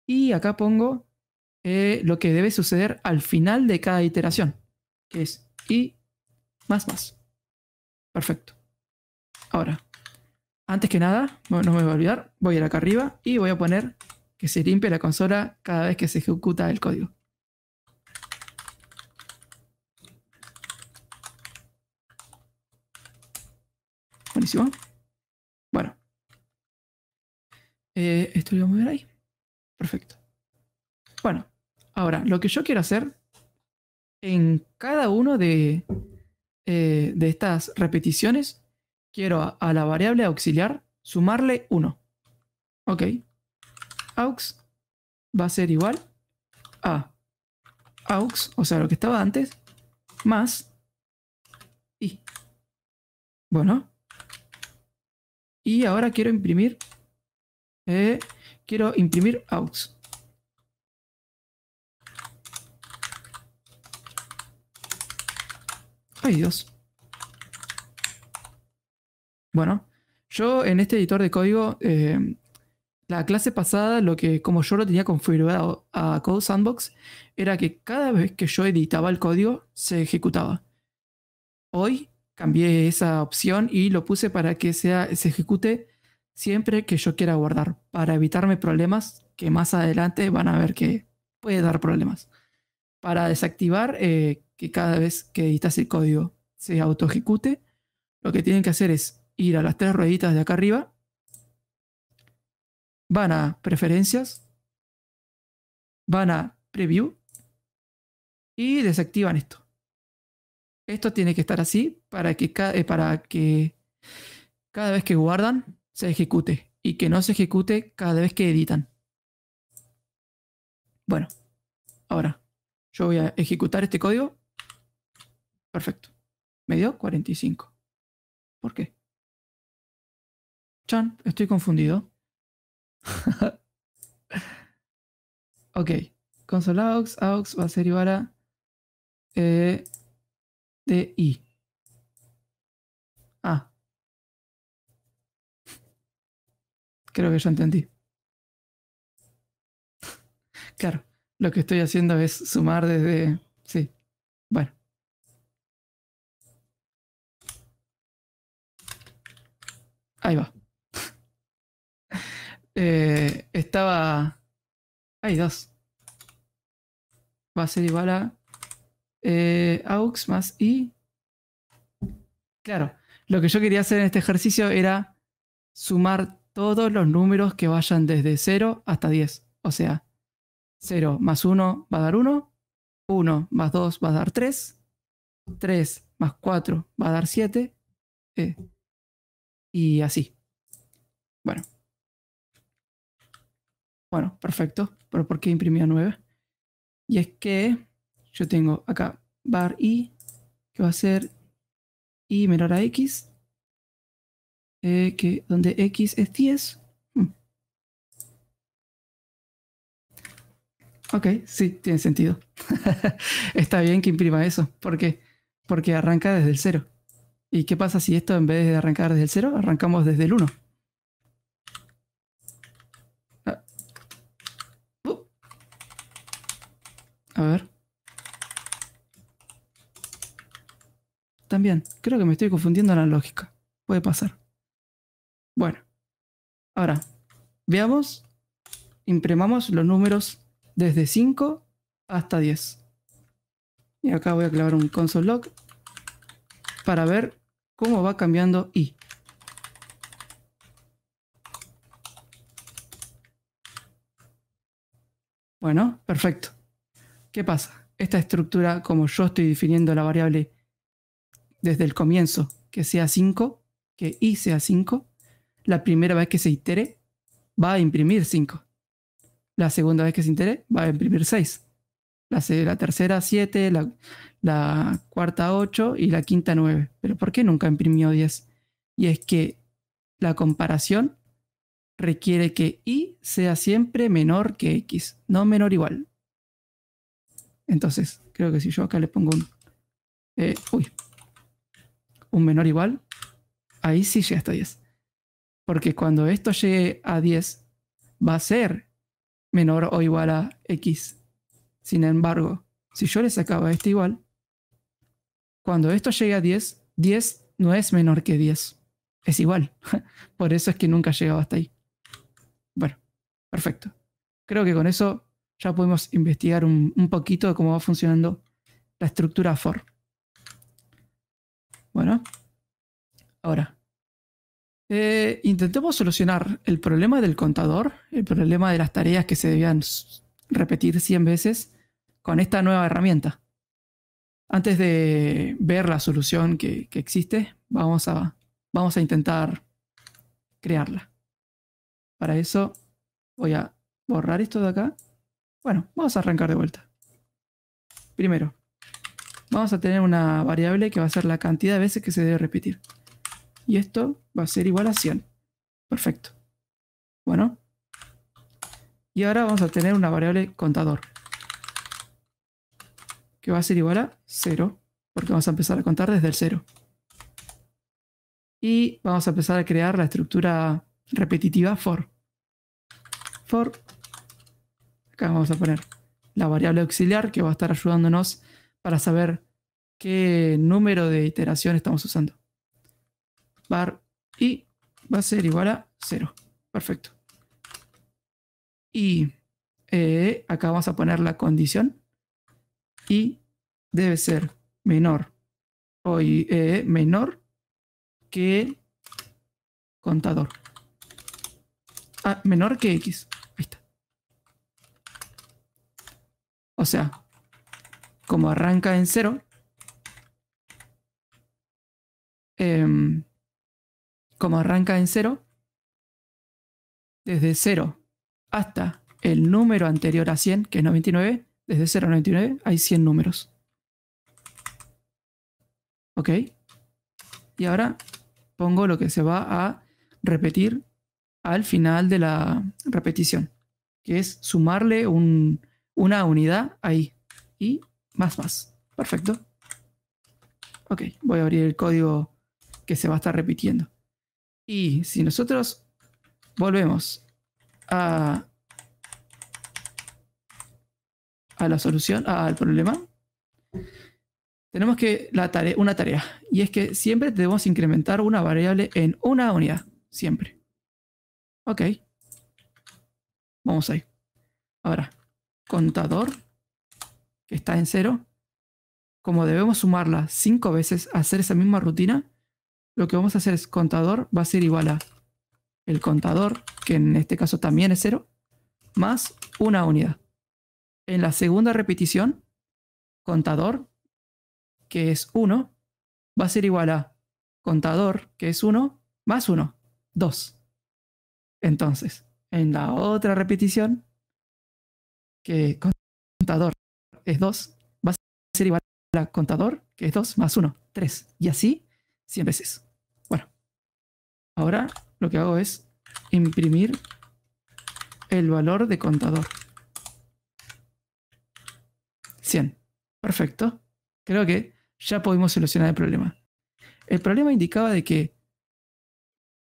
Y acá pongo eh, lo que debe suceder al final de cada iteración, que es y más más. Perfecto. Ahora, antes que nada, no me voy a olvidar, voy a ir acá arriba y voy a poner que se limpie la consola cada vez que se ejecuta el código. Buenísimo. Bueno. Eh, esto lo voy a mover ahí. Perfecto. Bueno, ahora, lo que yo quiero hacer en cada uno de, eh, de estas repeticiones, quiero a, a la variable auxiliar sumarle 1. Ok. Aux va a ser igual a aux, o sea, lo que estaba antes, más i. Bueno. Y ahora quiero imprimir. Eh, quiero imprimir aux. Ay, Dios. Bueno, yo en este editor de código, eh, la clase pasada, lo que como yo lo tenía configurado a Code Sandbox, era que cada vez que yo editaba el código, se ejecutaba. Hoy cambié esa opción y lo puse para que sea, se ejecute siempre que yo quiera guardar, para evitarme problemas que más adelante van a ver que puede dar problemas. Para desactivar eh, que cada vez que editas el código se auto ejecute, lo que tienen que hacer es ir a las tres rueditas de acá arriba, van a preferencias, van a preview y desactivan esto. Esto tiene que estar así para que, eh, para que cada vez que guardan se ejecute y que no se ejecute cada vez que editan. Bueno, ahora yo voy a ejecutar este código. Perfecto. Me dio 45. ¿Por qué? Chan, estoy confundido. ok. Console aux, aux va a ser igual a eh. Creo que ya entendí. Claro, lo que estoy haciendo es sumar desde... Sí. Bueno. Ahí va. Eh, estaba... Hay dos. Va a ser igual a eh, aux más i. Claro, lo que yo quería hacer en este ejercicio era sumar todos los números que vayan desde 0 hasta 10. O sea, 0 más 1 va a dar 1, 1 más 2 va a dar 3, 3 más 4 va a dar 7, eh, y así. Bueno. Bueno, perfecto. Pero ¿por qué imprimía 9? Y es que yo tengo acá bar i, que va a ser i menor a x, eh, que, donde x es 10. Hmm. Ok, sí, tiene sentido. Está bien que imprima eso. ¿Por qué? Porque arranca desde el 0. ¿Y qué pasa si esto en vez de arrancar desde el 0, arrancamos desde el 1? Ah. Uh. A ver. También, creo que me estoy confundiendo en la lógica. Puede pasar. Bueno, ahora, veamos, imprimamos los números desde 5 hasta 10. Y acá voy a clavar un console log para ver cómo va cambiando i. Bueno, perfecto. ¿Qué pasa? Esta estructura, como yo estoy definiendo la variable desde el comienzo, que sea 5, que i sea 5, la primera vez que se itere va a imprimir 5. La segunda vez que se itere va a imprimir 6. La, la tercera 7, la, la cuarta 8 y la quinta 9. Pero ¿por qué nunca imprimió 10? Y es que la comparación requiere que i sea siempre menor que x, no menor igual. Entonces, creo que si yo acá le pongo un... eh, uy, un menor igual, ahí sí llega hasta 10. Porque cuando esto llegue a 10, va a ser menor o igual a x. Sin embargo, si yo le sacaba este igual, cuando esto llegue a 10, 10 no es menor que 10. Es igual. Por eso es que nunca llegaba hasta ahí. Bueno, perfecto. Creo que con eso ya podemos investigar un, poquito de cómo va funcionando la estructura for. Bueno, ahora, Eh, intentemos solucionar el problema del contador, el problema de las tareas que se debían repetir 100 veces con esta nueva herramienta. Antes de ver la solución que, existe, vamos a, vamos a intentar crearla. Para eso voy a borrar esto de acá. Bueno, vamos a arrancar de vuelta. Primero, vamos a tener una variable que va a ser la cantidad de veces que se debe repetir. Y esto va a ser igual a 100. Perfecto. Bueno. Y ahora vamos a tener una variable contador que va a ser igual a 0, porque vamos a empezar a contar desde el 0. Y vamos a empezar a crear la estructura repetitiva for. For. Acá vamos a poner la variable auxiliar que va a estar ayudándonos para saber qué número de iteración estamos usando. Bar y va a ser igual a 0. Perfecto. Y eh, acá vamos a poner la condición y debe ser menor o eh, menor que contador. Ah, menor que X. Ahí está. O sea, como arranca en cero, em, como arranca en cero, desde cero hasta el número anterior a 100, que es 99, desde 0 a 99 hay 100 números. ¿Ok? Y ahora pongo lo que se va a repetir al final de la repetición, que es sumarle una unidad ahí. Y más más. Perfecto. Ok, voy a abrir el código que se va a estar repitiendo. Y si nosotros volvemos a a la solución, al problema, tenemos que la tarea, una tarea. Y es que siempre debemos incrementar una variable en una unidad. Siempre. Ok. Vamos ahí. Ahora, contador, que está en cero. Como debemos sumarla cinco veces hacer esa misma rutina, lo que vamos a hacer es contador va a ser igual a el contador, que en este caso también es cero, más una unidad en la segunda repetición, contador, que es 1, va a ser igual a contador, que es 1, más 1, 2. Entonces, en la otra repetición, que contador es 2, va a ser igual a contador, que es 2, más 1, 3. Y así, 100 veces. Bueno, ahora lo que hago es imprimir el valor de contador. 100. Perfecto. Creo que ya pudimos solucionar el problema. El problema indicaba de que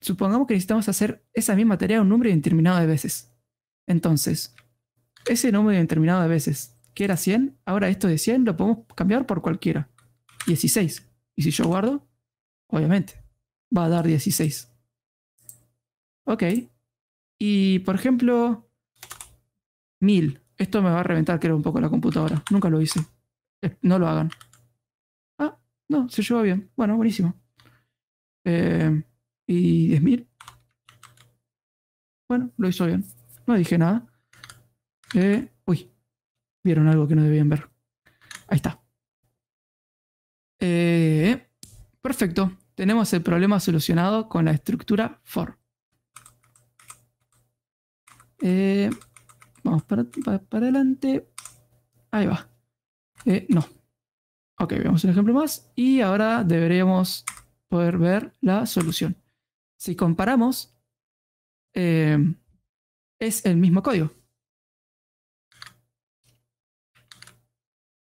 supongamos que necesitamos hacer esa misma tarea un número indeterminado de veces. Entonces, ese número indeterminado de veces, que era 100, ahora esto de 100 lo podemos cambiar por cualquiera. 16. Y si yo guardo, obviamente, va a dar 16. Ok. Y por ejemplo, 1000. Esto me va a reventar, creo, un poco la computadora. Nunca lo hice. No lo hagan. Ah, no, se lleva bien. Bueno, buenísimo. Eh, ¿Y 10.000? Bueno, lo hizo bien. No dije nada. Eh, uy, vieron algo que no debían ver. Ahí está. Eh, perfecto. Tenemos el problema solucionado con la estructura for. Eh, Vamos para, adelante. Ahí va. Eh, no. Ok, veamos un ejemplo más. Y ahora deberíamos poder ver la solución. Si comparamos, eh, es el mismo código.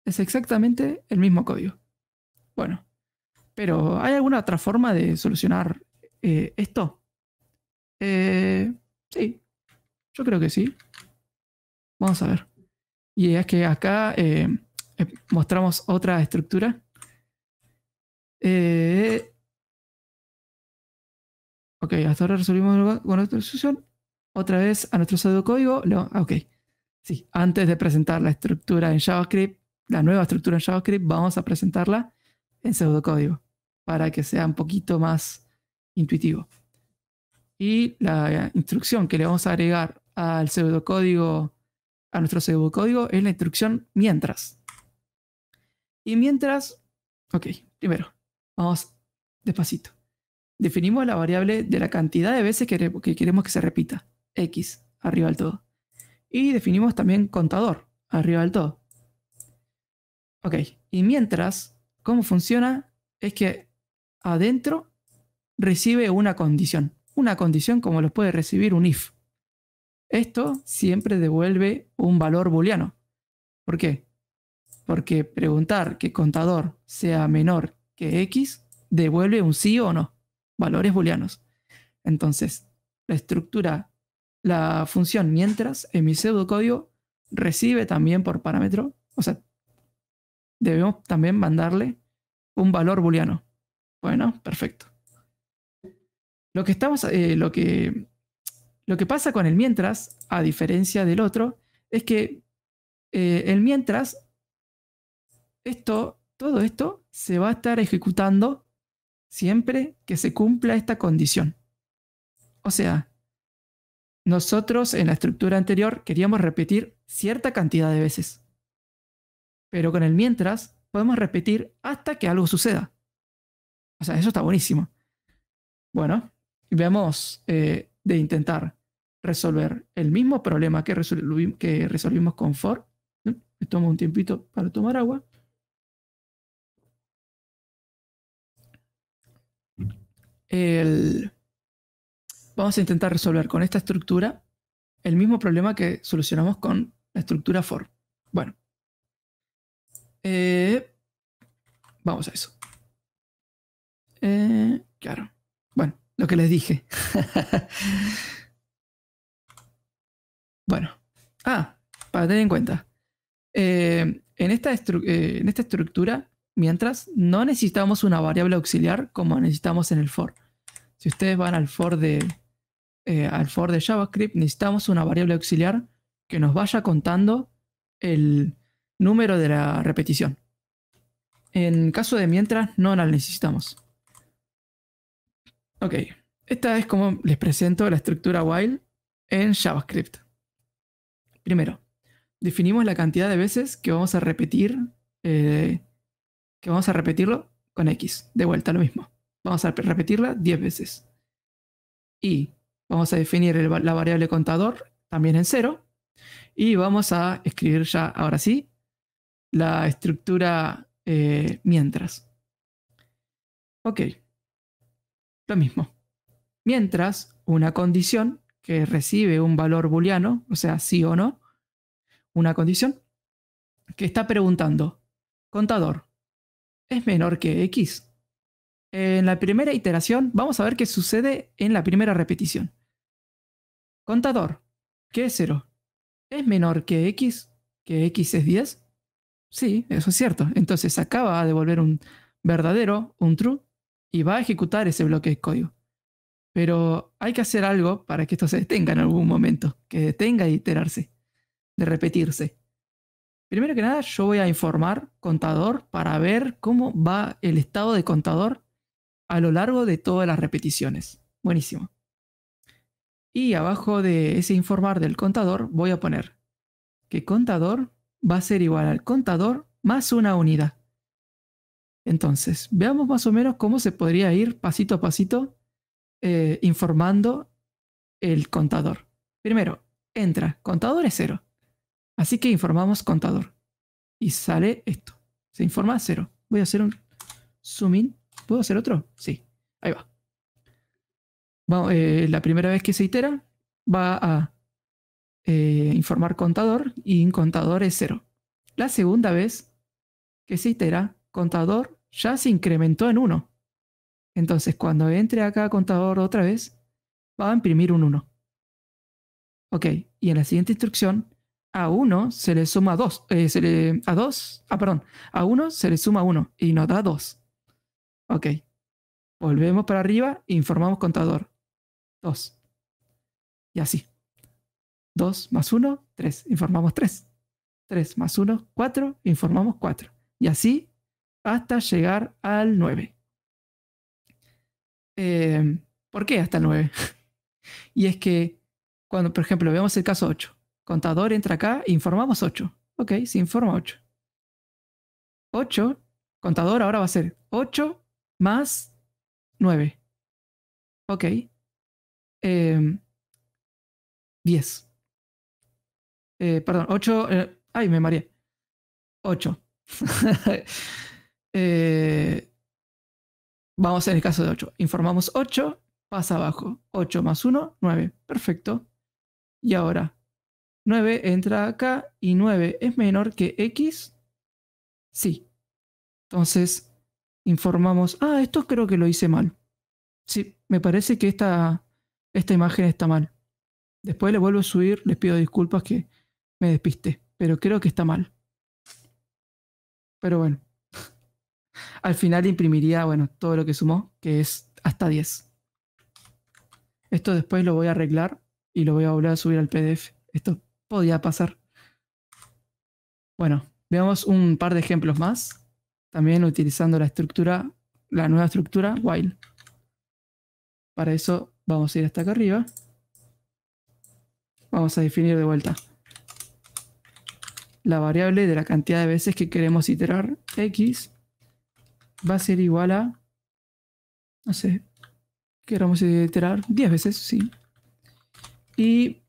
Es exactamente el mismo código. Bueno, pero ¿hay alguna otra forma de solucionar eh, esto? sí, yo creo que sí. Vamos a ver. Y es que acá eh, eh, mostramos otra estructura. Eh, ok, hasta ahora resolvimos con nuestra solución. Otra vez a nuestro pseudocódigo. Ah, ok. Sí, antes de presentar la estructura en JavaScript, la nueva estructura en JavaScript, vamos a presentarla en pseudocódigo para que sea un poquito más intuitivo. y la instrucción que le vamos a agregar al pseudocódigo, a nuestro pseudocódigo, es la instrucción mientras. Y mientras, ok, primero, vamos despacito. Definimos la variable de la cantidad de veces que, que queremos que se repita, x, arriba del todo. Y definimos también contador, arriba del todo. Ok, y mientras, ¿cómo funciona? Es que adentro recibe una condición. Una condición como lo puede recibir un if. Esto siempre devuelve un valor booleano. ¿Por qué? Porque preguntar que contador sea menor que x devuelve un sí o no, valores booleanos. Entonces, la estructura, la función mientras en mi pseudocódigo recibe también por parámetro, o sea, debemos también mandarle un valor booleano. Bueno, perfecto. Lo que estamos, eh, lo que, lo que pasa con el mientras, a diferencia del otro, es que eh, el mientras, esto, todo esto se va a estar ejecutando siempre que se cumpla esta condición. O sea, nosotros en la estructura anterior queríamos repetir cierta cantidad de veces. Pero con el mientras podemos repetir hasta que algo suceda. O sea, eso está buenísimo. Bueno, veamos eh, de intentar resolver el mismo problema que, que resolvimos con for. Me tomo un tiempito para tomar agua. Vamos a intentar resolver con esta estructura el mismo problema que solucionamos con la estructura for. Bueno. Eh, vamos a eso. Eh, claro. Bueno. Lo que les dije. bueno. Ah, para tener en cuenta. Eh, en, esta en esta estructura, mientras, no necesitamos una variable auxiliar como necesitamos en el for. Si ustedes van al for de, al for de JavaScript, necesitamos una variable auxiliar que nos vaya contando el número de la repetición. En caso de mientras, no la necesitamos. Ok, esta es como les presento la estructura while en JavaScript. Primero, definimos la cantidad de veces que vamos a repetir, eh, que vamos a repetirlo con x. De vuelta, lo mismo. Vamos a repetirla 10 veces. Y vamos a definir la variable contador también en cero. Y vamos a escribir ya, ahora sí, la estructura eh, mientras. Ok lo mismo. Mientras una condición que recibe un valor booleano, o sea, sí o no, una condición que está preguntando, contador, ¿es menor que x? En la primera iteración vamos a ver qué sucede en la primera repetición. Contador, ¿qué es 0? ¿Es menor que x? ¿Que x es 10? Sí, eso es cierto. Entonces acaba de devolver un verdadero, un true, y va a ejecutar ese bloque de código. Pero hay que hacer algo para que esto se detenga en algún momento, que detenga de iterarse, de repetirse. Primero que nada, yo voy a informar contador para ver cómo va el estado de contador a lo largo de todas las repeticiones. Buenísimo. Y abajo de ese informar del contador voy a poner que contador va a ser igual al contador más una unidad. Entonces, veamos más o menos cómo se podría ir pasito a pasito eh, informando el contador. Primero, entra, contador es cero. Así que informamos contador. Y sale esto. Se informa cero. Voy a hacer un zoom in. ¿Puedo hacer otro? Sí. Ahí va. Eh, la primera vez que se itera va a eh, informar contador y contador es cero. La segunda vez que se itera, contador ya se incrementó en 1. Entonces, cuando entre acá contador otra vez, va a imprimir un 1. Ok, y en la siguiente instrucción, a 1 se le suma 2. Eh, se le, a 2, ah, perdón, a 1 se le suma 1 y nos da 2. Ok, volvemos para arriba e informamos contador. 2. Y así. 2 más 1, 3. Informamos 3. 3 más 1, 4. Informamos 4. Y así hasta llegar al 9. Eh, ¿Por qué hasta el 9? Y es que cuando, por ejemplo, veamos el caso 8. Contador entra acá, informamos 8. Ok, se informa 8. 8, contador ahora va a ser 8 más 9. Ok. 10. Eh, perdón, 8. Eh, ay, me mareé. 8. eh, vamos en el caso de 8. Informamos 8, pasa abajo. 8 más 1, 9. Perfecto. Y ahora, 9 entra acá y 9 es menor que X. Sí. Entonces, informamos, ah, esto creo que lo hice mal. Sí, me parece que esta, esta imagen está mal. Después le vuelvo a subir, les pido disculpas que me despiste, pero creo que está mal. Pero bueno, al final imprimiría, bueno, todo lo que sumó, que es hasta 10. Esto después lo voy a arreglar y lo voy a volver a subir al PDF. Esto podía pasar. Bueno, veamos un par de ejemplos más también utilizando la estructura, la nueva estructura while. Para eso vamos a ir hasta acá arriba. Vamos a definir de vuelta la variable de la cantidad de veces que queremos iterar x va a ser igual a, no sé, queremos iterar 10 veces, sí. Y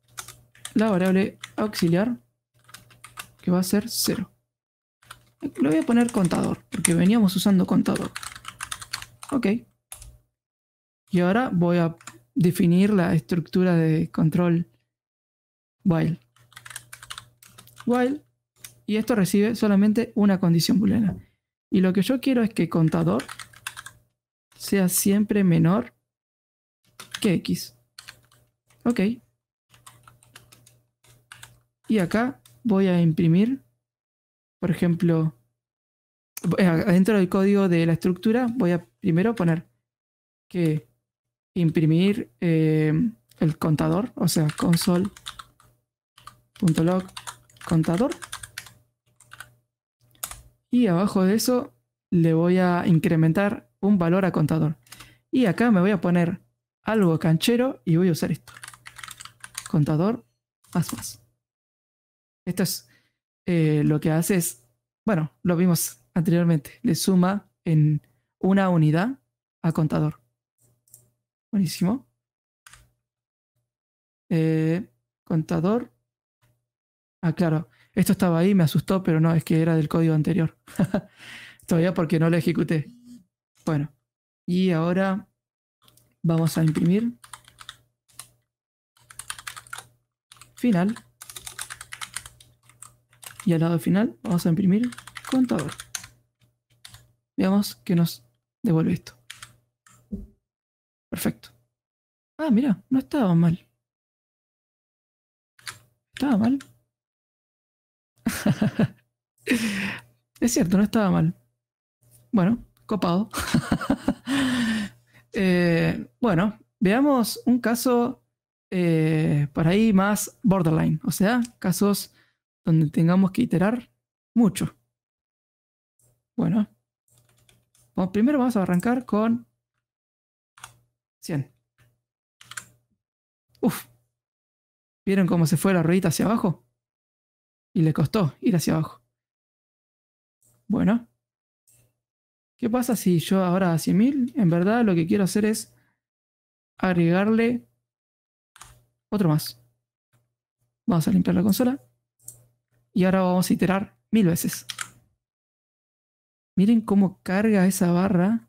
la variable auxiliar, que va a ser 0. Lo voy a poner contador, porque veníamos usando contador. Ok. Y ahora voy a definir la estructura de control while. While. Y esto recibe solamente una condición booleana. Y lo que yo quiero es que contador sea siempre menor que x. Ok. Y acá voy a imprimir por ejemplo, eh, dentro del código de la estructura voy a primero poner que imprimir eh, el contador, o sea, console.log contador. Y abajo de eso le voy a incrementar un valor a contador. Y acá me voy a poner algo canchero y voy a usar esto. Contador más. Esto es eh, lo que hace es, bueno, lo vimos anteriormente, le suma en una unidad a contador. Buenísimo. Eh, contador. Ah, claro. Esto estaba ahí, me asustó, pero no, es que era del código anterior. Todavía porque no lo ejecuté. Bueno, y ahora vamos a imprimir. Final. Y al lado final vamos a imprimir contador. Veamos que nos devuelve esto. Perfecto. Ah, mira, no estaba mal. ¿Estaba mal? es cierto, no estaba mal. Bueno, copado. Eh, bueno, veamos un caso eh, por ahí más borderline, o sea, casos donde tengamos que iterar mucho. Bueno, primero vamos a arrancar con 100. Uf. ¿Vieron cómo se fue la ruedita hacia abajo? Y le costó ir hacia abajo. Bueno. ¿Qué pasa si yo ahora a 100.000, en verdad lo que quiero hacer es agregarle otro más? Vamos a limpiar la consola. Y ahora vamos a iterar mil veces. Miren cómo carga esa barra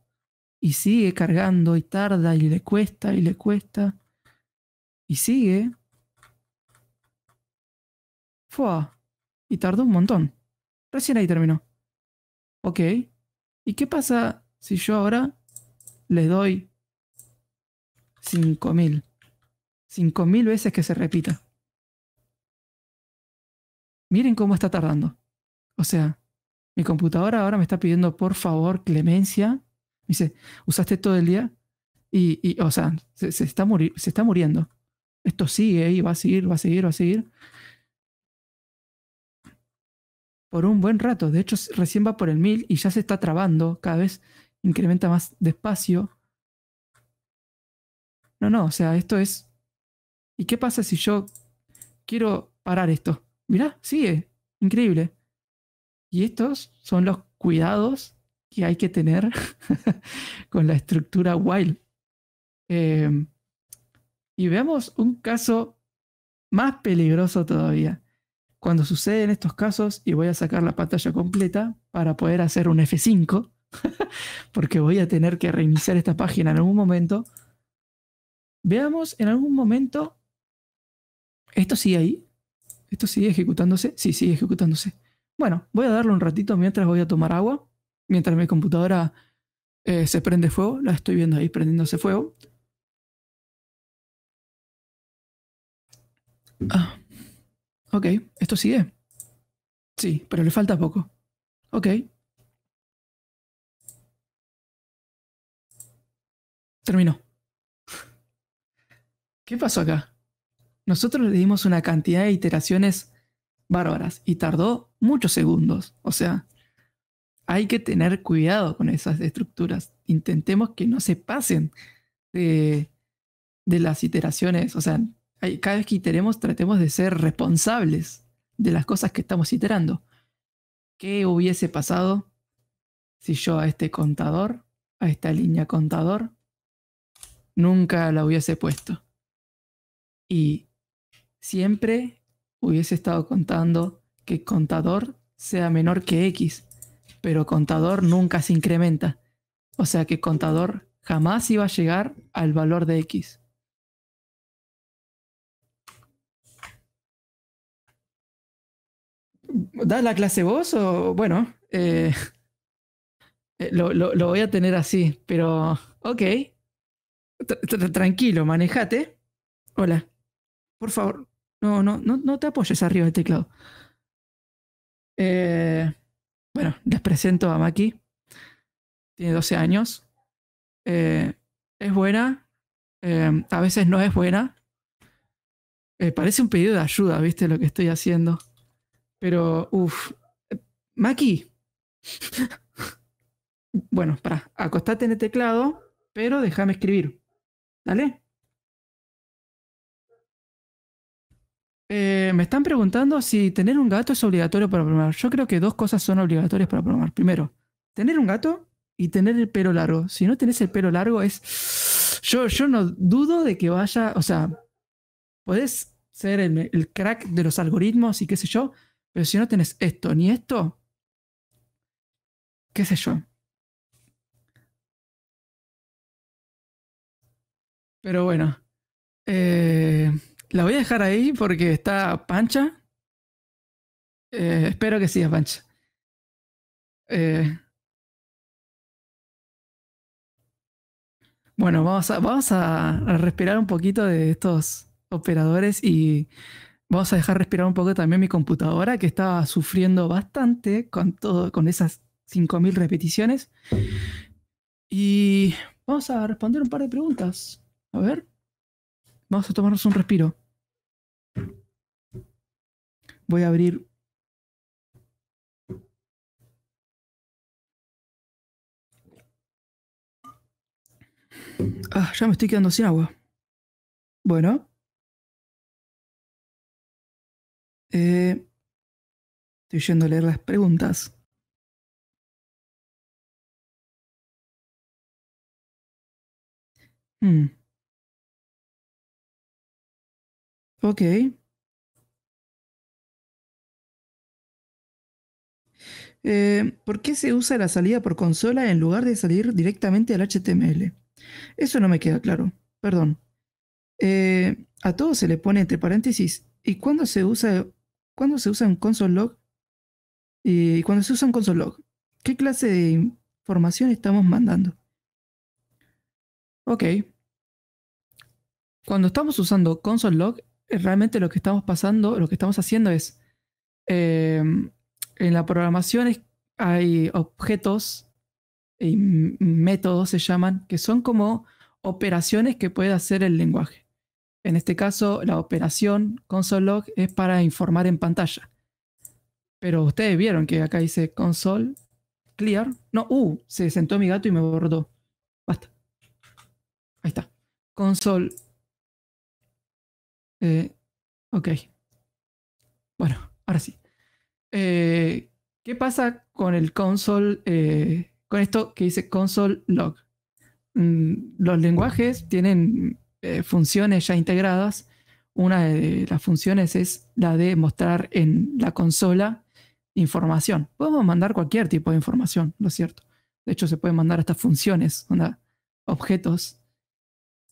y sigue cargando y tarda y le cuesta y le cuesta. Y sigue. Fua. Y tardó un montón. Recién ahí terminó. Ok. ¿Y qué pasa si yo ahora le doy 5000? 5000 veces que se repita. Miren cómo está tardando. O sea, mi computadora ahora me está pidiendo por favor clemencia. dice, usaste todo el día y, o sea, se, está se está muriendo. Esto sigue y va a seguir, va a seguir, va a seguir. Por un buen rato. De hecho, recién va por el 1000 y ya se está trabando. Cada vez incrementa más despacio. No, no, o sea, esto es ¿Y qué pasa si yo quiero parar esto? Mirá, sigue. Increíble. Y estos son los cuidados que hay que tener con la estructura while. Em, y veamos un caso más peligroso todavía. Cuando suceden estos casos, y voy a sacar la pantalla completa para poder hacer un F5, porque voy a tener que reiniciar esta página en algún momento. Veamos en algún momento. ¿Esto sigue ahí? ¿Esto sigue ejecutándose? Sí, sigue ejecutándose. Bueno, voy a darle un ratito mientras voy a tomar agua. Mientras mi computadora eh, se prende fuego. La estoy viendo ahí prendiéndose fuego. Ah, ok, esto sigue. Sí, pero le falta poco. Ok. Terminó. ¿Qué pasó acá? Nosotros le dimos una cantidad de iteraciones bárbaras y tardó muchos segundos. O sea, hay que tener cuidado con esas estructuras. Intentemos que no se pasen de, las iteraciones. O sea, cada vez que iteremos tratemos de ser responsables de las cosas que estamos iterando. ¿Qué hubiese pasado si yo a este contador, a esta línea contador, nunca la hubiese puesto? Y siempre hubiese estado contando que contador sea menor que X, pero contador nunca se incrementa. O sea que contador jamás iba a llegar al valor de X. ¿Das la clase vos o bueno? Eh, eh, lo, lo, voy a tener así, pero ok. Tranquilo, manejate. Hola. Por favor, no, no, no, no te apoyes arriba del teclado. Eh, bueno, les presento a Maki. Tiene 12 años. Es buena. A veces no es buena. parece un pedido de ayuda, ¿viste? Lo que estoy haciendo. Pero, uff. Maki. bueno, para, acostate en el teclado, pero déjame escribir. ¿Dale? Eh, me están preguntando si tener un gato es obligatorio para programar. Yo creo que dos cosas son obligatorias para programar. Primero, tener un gato y tener el pelo largo. Si no tenés el pelo largo es... Yo, yo no dudo de que vaya, o sea, podés ser el, el crack de los algoritmos y qué sé yo, pero si no tenés esto ni esto, qué sé yo. Pero bueno. Eh, la voy a dejar ahí porque está Pancha. Eh, espero que siga Pancha. Eh, bueno, vamos a, vamos a respirar un poquito de estos operadores y vamos a dejar respirar un poco también mi computadora que estaba sufriendo bastante con todo, con esas 5000 repeticiones. Y vamos a responder un par de preguntas. A ver. Vamos a tomarnos un respiro. Voy a abrir Ah, ya me estoy quedando sin agua. Bueno. Eh, estoy yendo a leer las preguntas. Hmm. Ok. Eh, ¿Por qué se usa la salida por consola en lugar de salir directamente al HTML? Eso no me queda claro. Perdón. Eh, a todo se le pone entre paréntesis. ¿Y cuándo se usa, cuándo se usa un console log? Y cuando se usa un console log, ¿qué clase de información estamos mandando? Ok. Cuando estamos usando console log, realmente lo que estamos pasando, lo que estamos haciendo es, em, en la programación hay objetos y métodos se llaman, que son como operaciones que puede hacer el lenguaje. En este caso, la operación console log es para informar en pantalla. Pero ustedes vieron que acá dice console clear. No, uh, se sentó mi gato y me bordó. Basta. Ahí está. Console Eh, ok. Bueno, ahora sí. Eh, ¿Qué pasa con el console? eh, con esto que dice console log. Mm, los lenguajes tienen eh, funciones ya integradas. Una de las funciones es la de mostrar en la consola información. Podemos mandar cualquier tipo de información, ¿no es cierto? De hecho, se pueden mandar hasta funciones, objetos.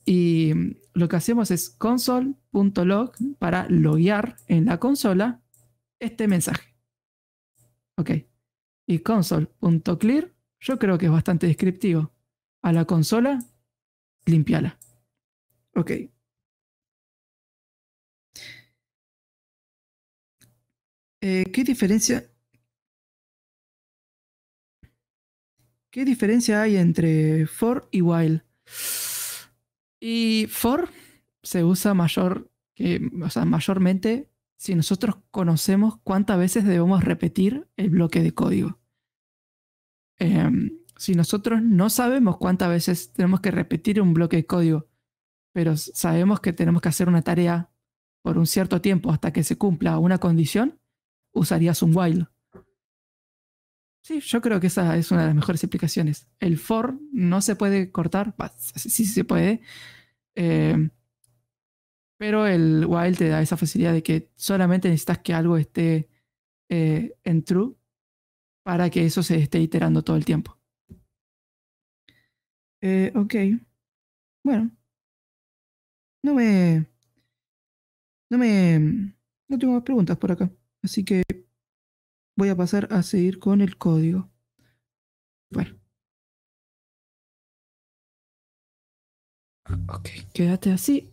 Y mm, lo que hacemos es console.log para loguear en la consola este mensaje. Ok. Y console.clear, yo creo que es bastante descriptivo. A la consola, limpiala. Ok. Eh, ¿Qué diferencia? ¿Qué diferencia hay entre for y while? Y for se usa mayor, que, o sea, mayormente si nosotros conocemos cuántas veces debemos repetir el bloque de código. Em, si nosotros no sabemos cuántas veces tenemos que repetir un bloque de código, pero sabemos que tenemos que hacer una tarea por un cierto tiempo hasta que se cumpla una condición, usarías un while. Sí, yo creo que esa es una de las mejores explicaciones. El for no se puede cortar, sí, sí se puede, eh, pero el while te da esa facilidad de que solamente necesitas que algo esté eh, en true para que eso se esté iterando todo el tiempo. Eh, ok. Bueno. No me. No me. No tengo más preguntas por acá. Así que voy a pasar a seguir con el código. Bueno. Ok, quédate así.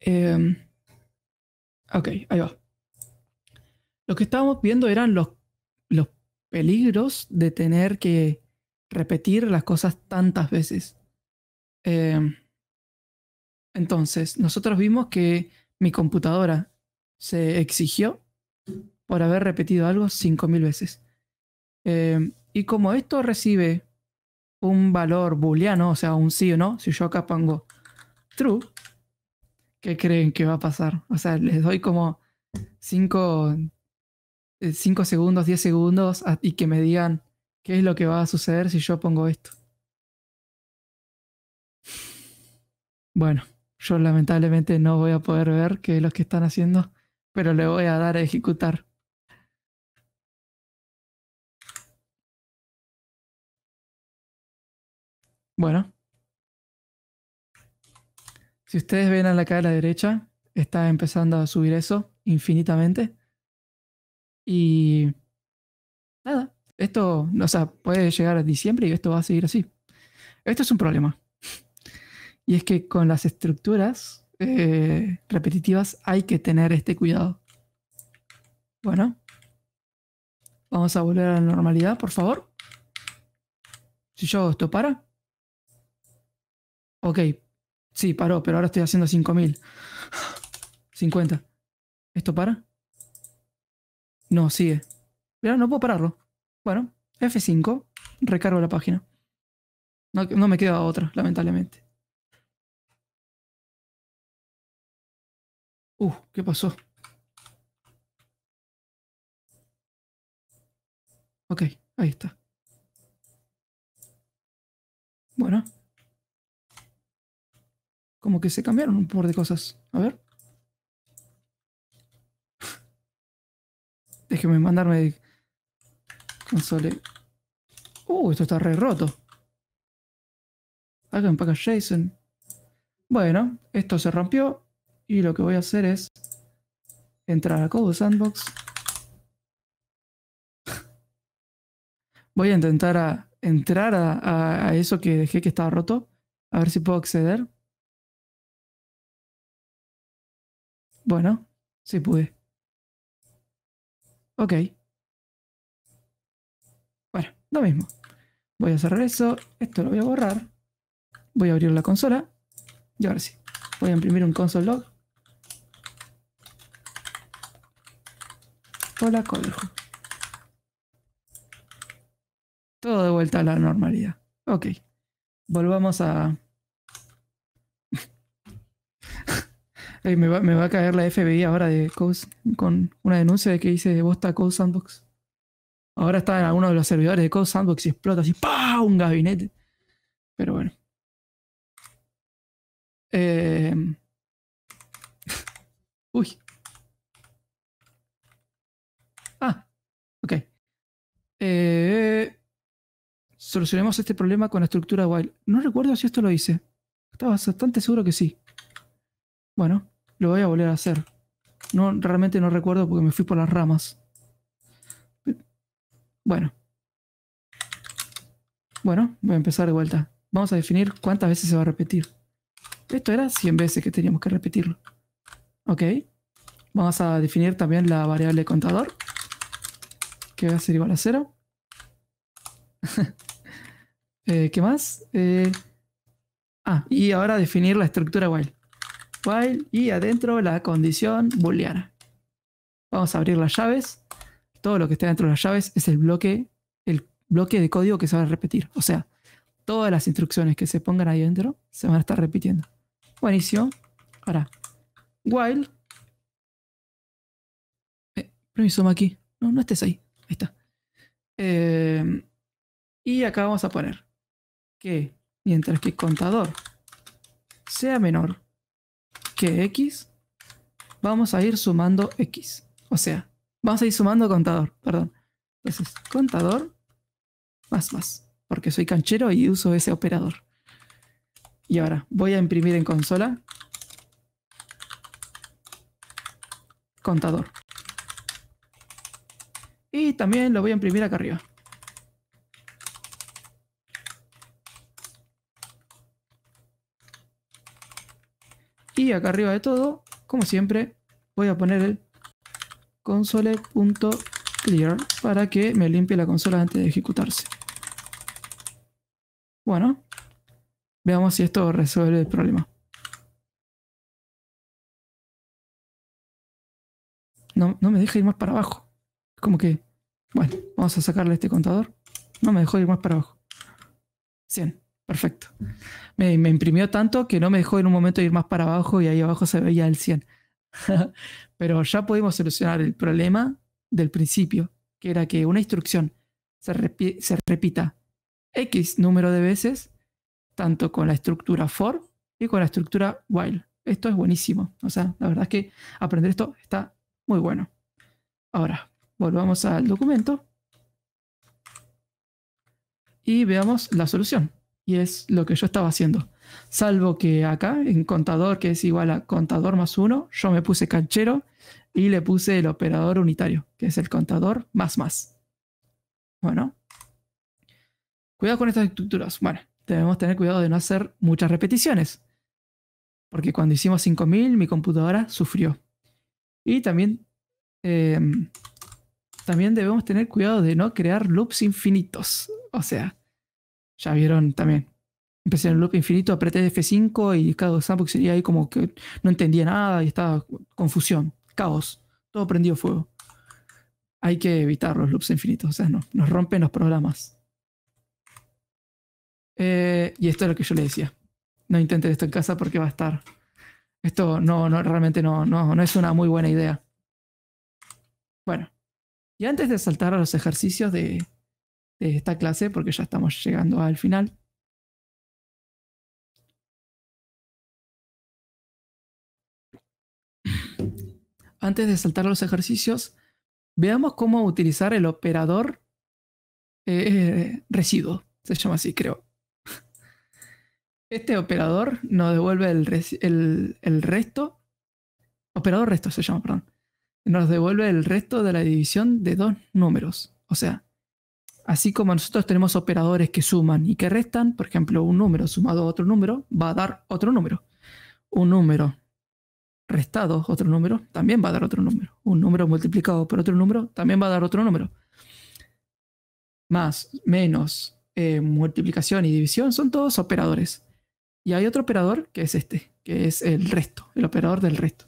Eh, ok, ahí va. Lo que estábamos viendo eran los, los peligros de tener que repetir las cosas tantas veces. Eh, entonces, nosotros vimos que mi computadora se exigió por haber repetido algo 5.000 veces. Eh, y como esto recibe un valor booleano, o sea, un sí o no, si yo acá pongo true, ¿qué creen que va a pasar? O sea, les doy como 5 segundos, 10 segundos y que me digan qué es lo que va a suceder si yo pongo esto. Bueno, yo lamentablemente no voy a poder ver qué es lo que están haciendo, pero le voy a dar a ejecutar. Bueno. Si ustedes ven a la cara derecha, está empezando a subir eso infinitamente. Y nada, esto, o sea, puede llegar a diciembre y esto va a seguir así. Esto es un problema. Y es que con las estructuras eh, repetitivas hay que tener este cuidado. Bueno, vamos a volver a la normalidad, por favor. Si yo esto para. Ok, sí, paró, pero ahora estoy haciendo 5000. 50. ¿Esto para? No, sigue. Mira, no puedo pararlo. Bueno, F5, recargo la página. No, me queda otra, lamentablemente. Uh, ¿qué pasó? Ok, ahí está. Bueno. Como que se cambiaron un par de cosas. A ver. Déjeme mandarme console. Uh, esto está re roto. Hagan package JSON. Bueno, esto se rompió. Y lo que voy a hacer es entrar a Code Sandbox. Voy a intentar a entrar a, a, eso que dejé que estaba roto. A ver si puedo acceder. Bueno, sí pude. Ok. Bueno, lo mismo. Voy a cerrar eso. Esto lo voy a borrar. Voy a abrir la consola. Y ahora sí. Voy a imprimir un console log. Hola, código. Todo de vuelta a la normalidad. Ok. Volvamos a, me, va, me, va, a caer la FBI ahora de Code, con una denuncia de que dice Bosta Code Sandbox. Ahora está en alguno de los servidores de Code Sandbox y explota así, ¡pah! Un gabinete. Pero bueno. Eh... Uy. Ah, ok. Eh... Solucionemos este problema con la estructura while. No recuerdo si esto lo hice. Estaba bastante seguro que sí. Bueno, lo voy a volver a hacer. No, realmente no recuerdo porque me fui por las ramas. Bueno. Bueno, voy a empezar de vuelta. Vamos a definir cuántas veces se va a repetir. Esto era 100 veces que teníamos que repetirlo. Ok. Vamos a definir también la variable contador. Que va a ser igual a 0. Eh, ¿Qué más? Eh, ah, y ahora definir la estructura while. While y adentro la condición booleana. Vamos a abrir las llaves. Todo lo que esté dentro de las llaves es el bloque, el bloque de código que se va a repetir. O sea, todas las instrucciones que se pongan ahí dentro se van a estar repitiendo. Buenísimo. Ahora, while. Eh, permiso, aquí. No, no estés ahí. Ahí está. Eh, y acá vamos a poner que mientras que contador sea menor que x, vamos a ir sumando x. O sea, vamos a ir sumando contador, perdón. Entonces, contador más más, porque soy canchero y uso ese operador. Y ahora voy a imprimir en consola contador. Y también lo voy a imprimir acá arriba. Y acá arriba de todo, como siempre, voy a poner el console.clear para que me limpie la consola antes de ejecutarse. Bueno, veamos si esto resuelve el problema. No, no me deja ir más para abajo. Como que, bueno, vamos a sacarle este contador. No me dejó ir más para abajo. 100. Perfecto. Me, imprimió tanto que no me dejó en un momento ir más para abajo y ahí abajo se veía el 100. Pero ya pudimos solucionar el problema del principio, que era que una instrucción se, repita X número de veces, tanto con la estructura for y con la estructura while. Esto es buenísimo. O sea, la verdad es que aprender esto está muy bueno. Ahora, volvamos al documento y veamos la solución y es lo que yo estaba haciendo. Salvo que acá, en contador, que es igual a contador más uno, yo me puse canchero y le puse el operador unitario, que es el contador más más. Bueno. Cuidado con estas estructuras. Bueno, debemos tener cuidado de no hacer muchas repeticiones. Porque cuando hicimos 5000, mi computadora sufrió. Y también, em, también debemos tener cuidado de no crear loops infinitos. O sea, ya vieron también. Empecé en el loop infinito, apreté F5 y cada sandbox sería ahí como que no entendía nada y estaba confusión, caos, todo prendido fuego. Hay que evitar los loops infinitos, o sea, no, nos rompen los programas. Eh, y esto es lo que yo le decía. No intenten esto en casa porque va a estar. Esto no, no realmente no, no, no es una muy buena idea. Bueno, y antes de saltar a los ejercicios de, de esta clase porque ya estamos llegando al final. Antes de saltar los ejercicios, veamos cómo utilizar el operador eh, residuo. Se llama así, creo. Este operador nos devuelve el, el, el resto. Operador resto se llama, perdón. Nos devuelve el resto de la división de dos números. O sea, Así como nosotros tenemos operadores que suman y que restan, por ejemplo, un número sumado a otro número va a dar otro número. Un número restado otro número también va a dar otro número. Un número multiplicado por otro número también va a dar otro número. Más, menos, eh, multiplicación y división son todos operadores. Y hay otro operador que es este, que es el resto, el operador del resto.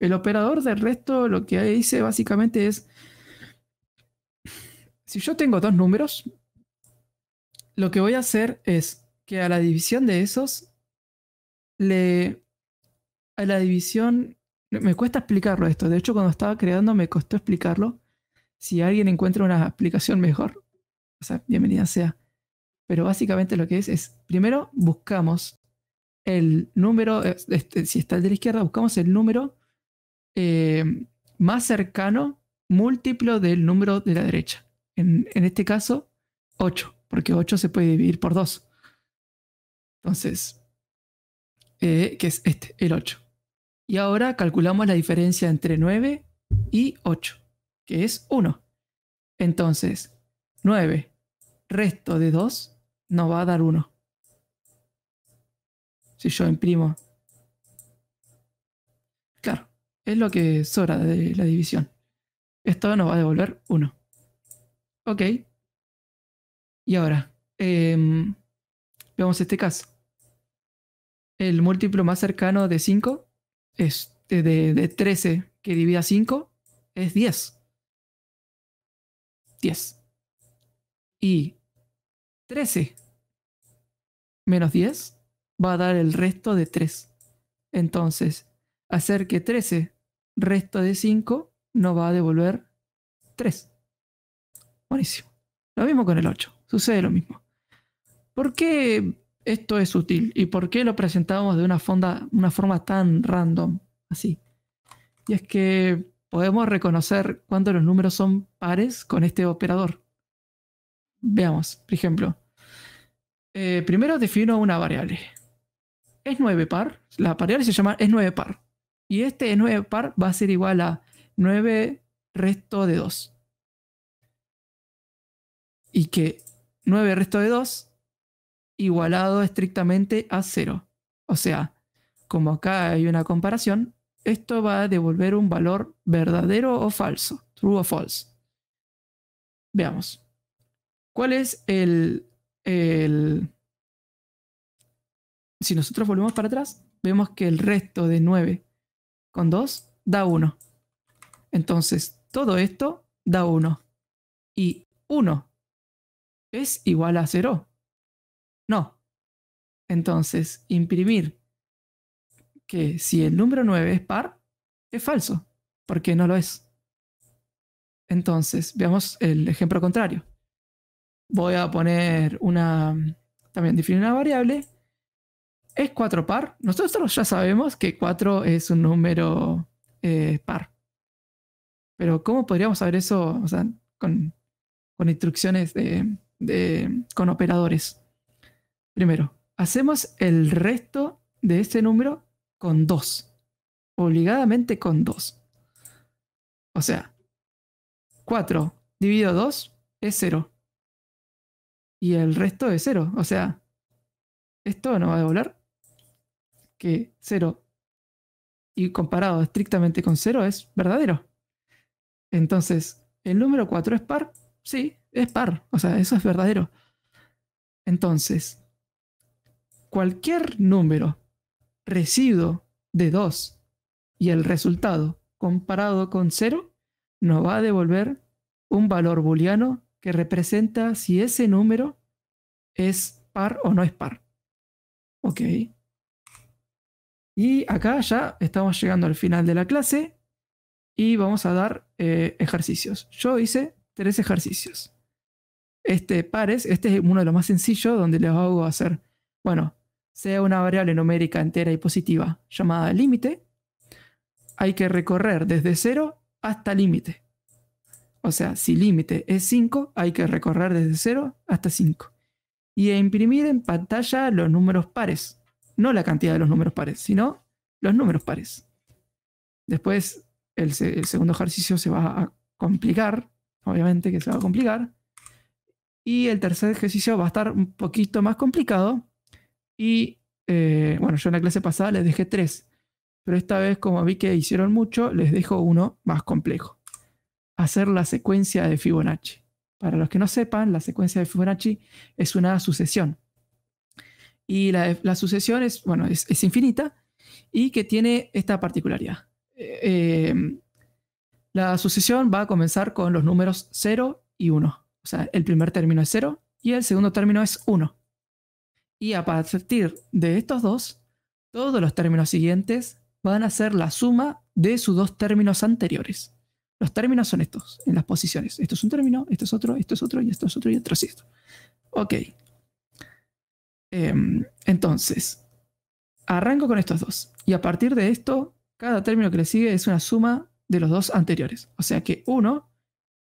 El operador del resto lo que dice básicamente es si yo tengo dos números, lo que voy a hacer es que a la división de esos le la división, me cuesta explicarlo esto. De hecho, cuando estaba creando me costó explicarlo. Si alguien encuentra una explicación mejor, o sea, bienvenida sea. Pero básicamente lo que es es, primero buscamos el número, este, si está el de la izquierda, buscamos el número eh, más cercano múltiplo del número de la derecha. En, este caso, 8, porque 8 se puede dividir por 2. Entonces, eh, que es este, el 8. Y ahora calculamos la diferencia entre 9 y 8, que es 1. Entonces, 9 resto de 2 nos va a dar 1. Si yo imprimo. Claro, es lo que sobra de la división. Esto nos va a devolver 1. Ok. Y ahora, eh, veamos este caso. El múltiplo más cercano de 5 es de, de 13 que divida 5 es 10. 10. Y 13 menos 10 va a dar el resto de 3. Entonces, hacer que 13 resto de 5 nos va a devolver 3. Buenísimo. Lo mismo con el 8. Sucede lo mismo. ¿Por qué esto es útil? ¿Y por qué lo presentamos de una, forma tan random? Así. Y es que podemos reconocer cuando los números son pares con este operador. Veamos, por ejemplo. Eh, primero defino una variable. Es 9 par. La variable se llama es 9 par. Y este es 9 par va a ser igual a 9 resto de 2. Y que 9 resto de 2 igualado estrictamente a 0. O sea, como acá hay una comparación, esto va a devolver un valor verdadero o falso, true o false. Veamos. ¿Cuál es el, el... Si nosotros volvemos para atrás, vemos que el resto de 9 con 2 da 1. Entonces, todo esto da 1. Y 1 es igual a 0. No. Entonces, imprimir que si el número 9 es par, es falso, porque no lo es. Entonces, veamos el ejemplo contrario. Voy a poner una, también definir una variable. Es 4 par. Nosotros ya sabemos que 4 es un número eh, par. Pero ¿cómo podríamos saber eso o sea, con, con instrucciones de, de, con operadores? Primero, hacemos el resto de ese número con 2. Obligadamente con 2. O sea, 4 dividido 2 es 0. Y el resto es 0. O sea, esto no va a devolver que 0 y comparado estrictamente con 0 es verdadero. Entonces, ¿el número 4 es par? Sí, es par. O sea, eso es verdadero. Entonces, cualquier número residuo de 2 y el resultado comparado con 0 nos va a devolver un valor booleano que representa si ese número es par o no es par. Ok. Y acá ya estamos llegando al final de la clase y vamos a dar eh, ejercicios. Yo hice tres ejercicios. Este pares, este es uno de los más sencillos donde les hago hacer, bueno, sea una variable numérica entera y positiva llamada límite, hay que recorrer desde 0 hasta límite. O sea, si límite es 5, hay que recorrer desde 0 hasta 5. Y imprimir en pantalla los números pares. No la cantidad de los números pares, sino los números pares. Después, el, el segundo ejercicio se va a complicar. Obviamente que se va a complicar. Y el tercer ejercicio va a estar un poquito más complicado, y eh, bueno, yo en la clase pasada les dejé tres, pero esta vez como vi que hicieron mucho, les dejo uno más complejo. Hacer la secuencia de Fibonacci. Para los que no sepan, la secuencia de Fibonacci es una sucesión. Y la, sucesión es, bueno, es, infinita y que tiene esta particularidad. Eh, la sucesión va a comenzar con los números 0 y 1. O sea, el primer término es 0 y el segundo término es 1. Y a partir de estos dos, todos los términos siguientes van a ser la suma de sus dos términos anteriores. Los términos son estos, en las posiciones. Esto es un término, esto es otro, esto es otro, y esto es otro, y esto es esto. Ok. Em, entonces, arranco con estos dos. Y a partir de esto, cada término que le sigue es una suma de los dos anteriores. O sea que 1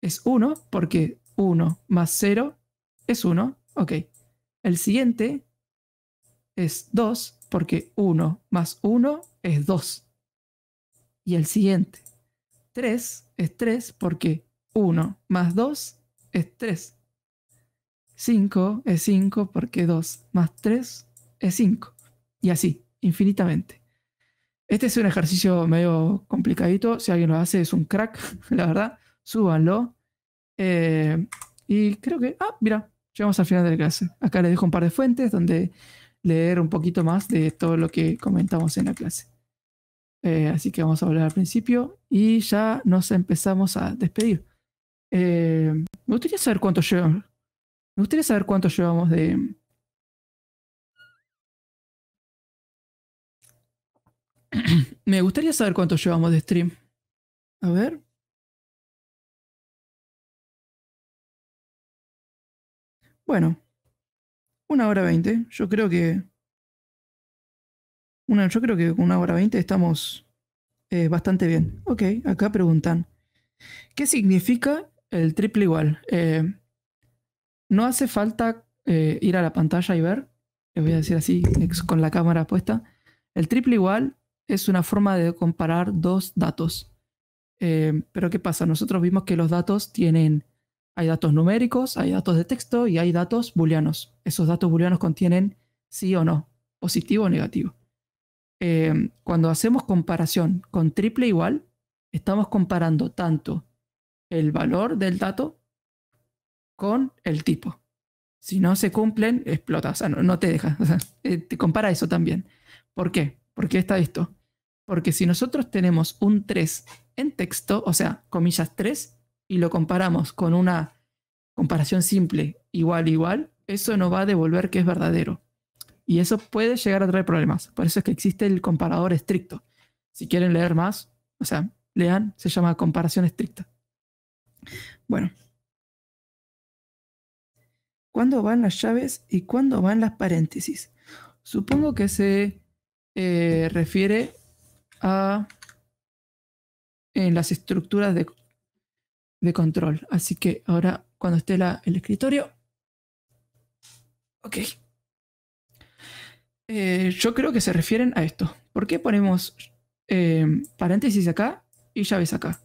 es 1 porque 1 más 0 es 1. Ok. El siguiente es 2 porque 1 más 1 es 2. Y el siguiente 3 es 3 porque 1 más 2 es 3. 5 es 5 porque 2 más 3 es 5. Y así, infinitamente. Este es un ejercicio medio complicadito. Si alguien lo hace, es un crack, la verdad. Súbanlo. Eh, y creo que. Ah, mira, llegamos al final de la clase. Acá les dejo un par de fuentes donde leer un poquito más de todo lo que comentamos en la clase. Eh, así que vamos a hablar al principio y ya nos empezamos a despedir. Eh, me gustaría saber cuánto llevamos. Me gustaría saber cuánto llevamos de, Me gustaría saber cuánto llevamos de stream. A ver. Bueno, una hora veinte. Yo creo que. Una, yo creo que con una hora veinte estamos eh, bastante bien. Ok, acá preguntan. ¿Qué significa el triple igual? Eh, no hace falta eh, ir a la pantalla y ver. Les voy a decir así, con la cámara puesta. El triple igual es una forma de comparar dos datos. Pero ¿qué pasa? Nosotros vimos que los datos tienen, hay datos numéricos, hay datos de texto y hay datos booleanos. Esos datos booleanos contienen sí o no, positivo o negativo. Eh, cuando hacemos comparación con triple igual, estamos comparando tanto el valor del dato con el tipo. Si no se cumplen, explota, o sea, no, te deja. Eh, te compara eso también. ¿Por qué? Porque está esto. Porque si nosotros tenemos un 3 en texto, o sea, comillas 3, y lo comparamos con una comparación simple igual igual, eso nos va a devolver que es verdadero. Y eso puede llegar a traer problemas. Por eso es que existe el comparador estricto. Si quieren leer más, o sea, lean, se llama comparación estricta. Bueno. ¿Cuándo van las llaves y cuándo van las paréntesis? Supongo que se eh, refiere en las estructuras de, de control. Así que ahora cuando esté el escritorio. Ok. Eh, yo creo que se refieren a esto. ¿Por qué ponemos eh, paréntesis acá y llaves acá?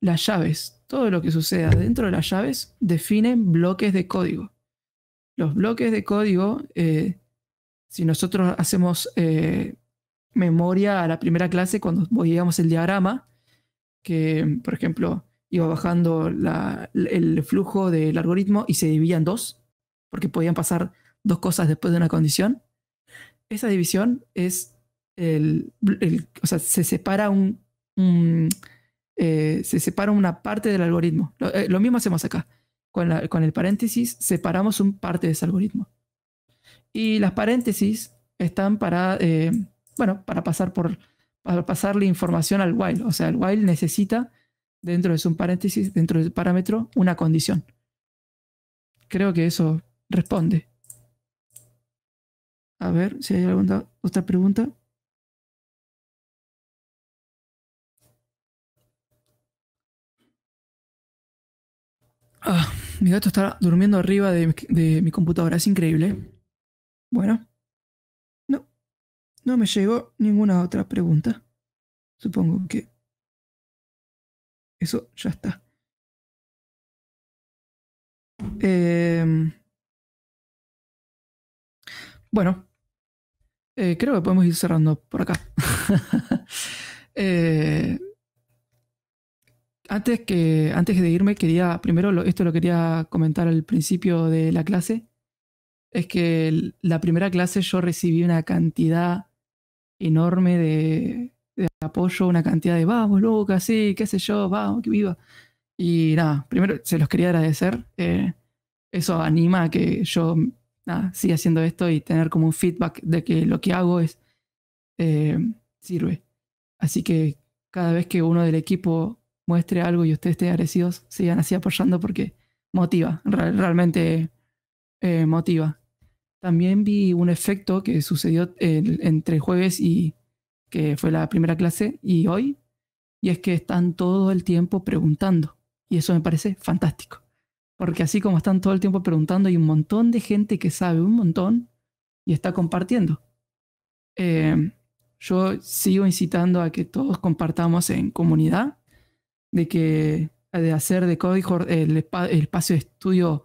Las llaves, todo lo que suceda dentro de las llaves, definen bloques de código. Los bloques de código, eh, si nosotros hacemos memoria a la primera clase cuando veíamos el diagrama, que por ejemplo iba bajando el flujo del algoritmo y se dividía en dos, porque podían pasar dos cosas después de una condición. Esa división es el, o sea, se separa un, eh, se separa una parte del algoritmo. Eh, lo, mismo hacemos acá. Con, con, el paréntesis separamos un parte de ese algoritmo. Y las paréntesis están para eh, bueno, para pasar por para pasarle información al while. O sea, el while necesita, dentro de su paréntesis, dentro del parámetro, una condición. Creo que eso responde. A ver si hay alguna otra pregunta. Ah, mi gato está durmiendo arriba de, de mi computadora. Es increíble. Bueno. No me llegó ninguna otra pregunta. Supongo que eso ya está. Em, bueno, eh, creo que podemos ir cerrando por acá. Eh, antes, que, antes de irme, quería, primero esto lo quería comentar al principio de la clase, es que la primera clase yo recibí una cantidad enorme de, apoyo, una cantidad de vamos, Lucas, sí, qué sé yo, vamos, que viva. Y nada, primero se los quería agradecer. Eh, eso anima a que yo siga haciendo esto y tener como un feedback de que lo que hago es eh, sirve. Así que cada vez que uno del equipo muestre algo y ustedes estén agradecidos, sigan así apoyando porque motiva, realmente eh, motiva. También vi un efecto que sucedió entre jueves y que fue la primera clase y hoy, y es que están todo el tiempo preguntando. Y eso me parece fantástico. Porque así como están todo el tiempo preguntando, hay un montón de gente que sabe un montón y está compartiendo. Eh, yo sigo incitando a que todos compartamos en comunidad, de que de hacer de código el, espacio de estudio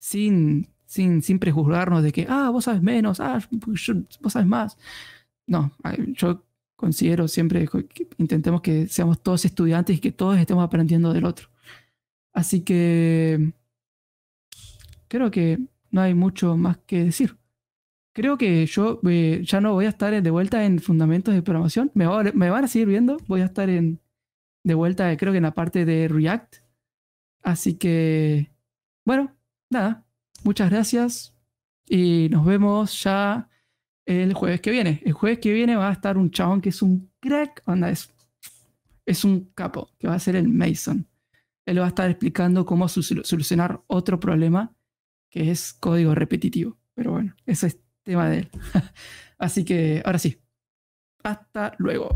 sin, sin, sin prejuzgarnos de que, ah, vos sabes menos, ah, vos sabes más. No, yo considero siempre que intentemos que seamos todos estudiantes y que todos estemos aprendiendo del otro. Así que creo que no hay mucho más que decir. Creo que yo eh, ya no voy a estar de vuelta en fundamentos de programación. Me, me, van a seguir viendo. Voy a estar en, de vuelta, creo que en la parte de React. Así que, bueno, nada. Muchas gracias. Y nos vemos ya el jueves que viene. El jueves que viene va a estar un chabón que es un crack, onda, es, es un capo, que va a ser el Mason. Él va a estar explicando cómo solucionar otro problema que es código repetitivo. Pero bueno, ese es tema de él. Así que ahora sí. Hasta luego.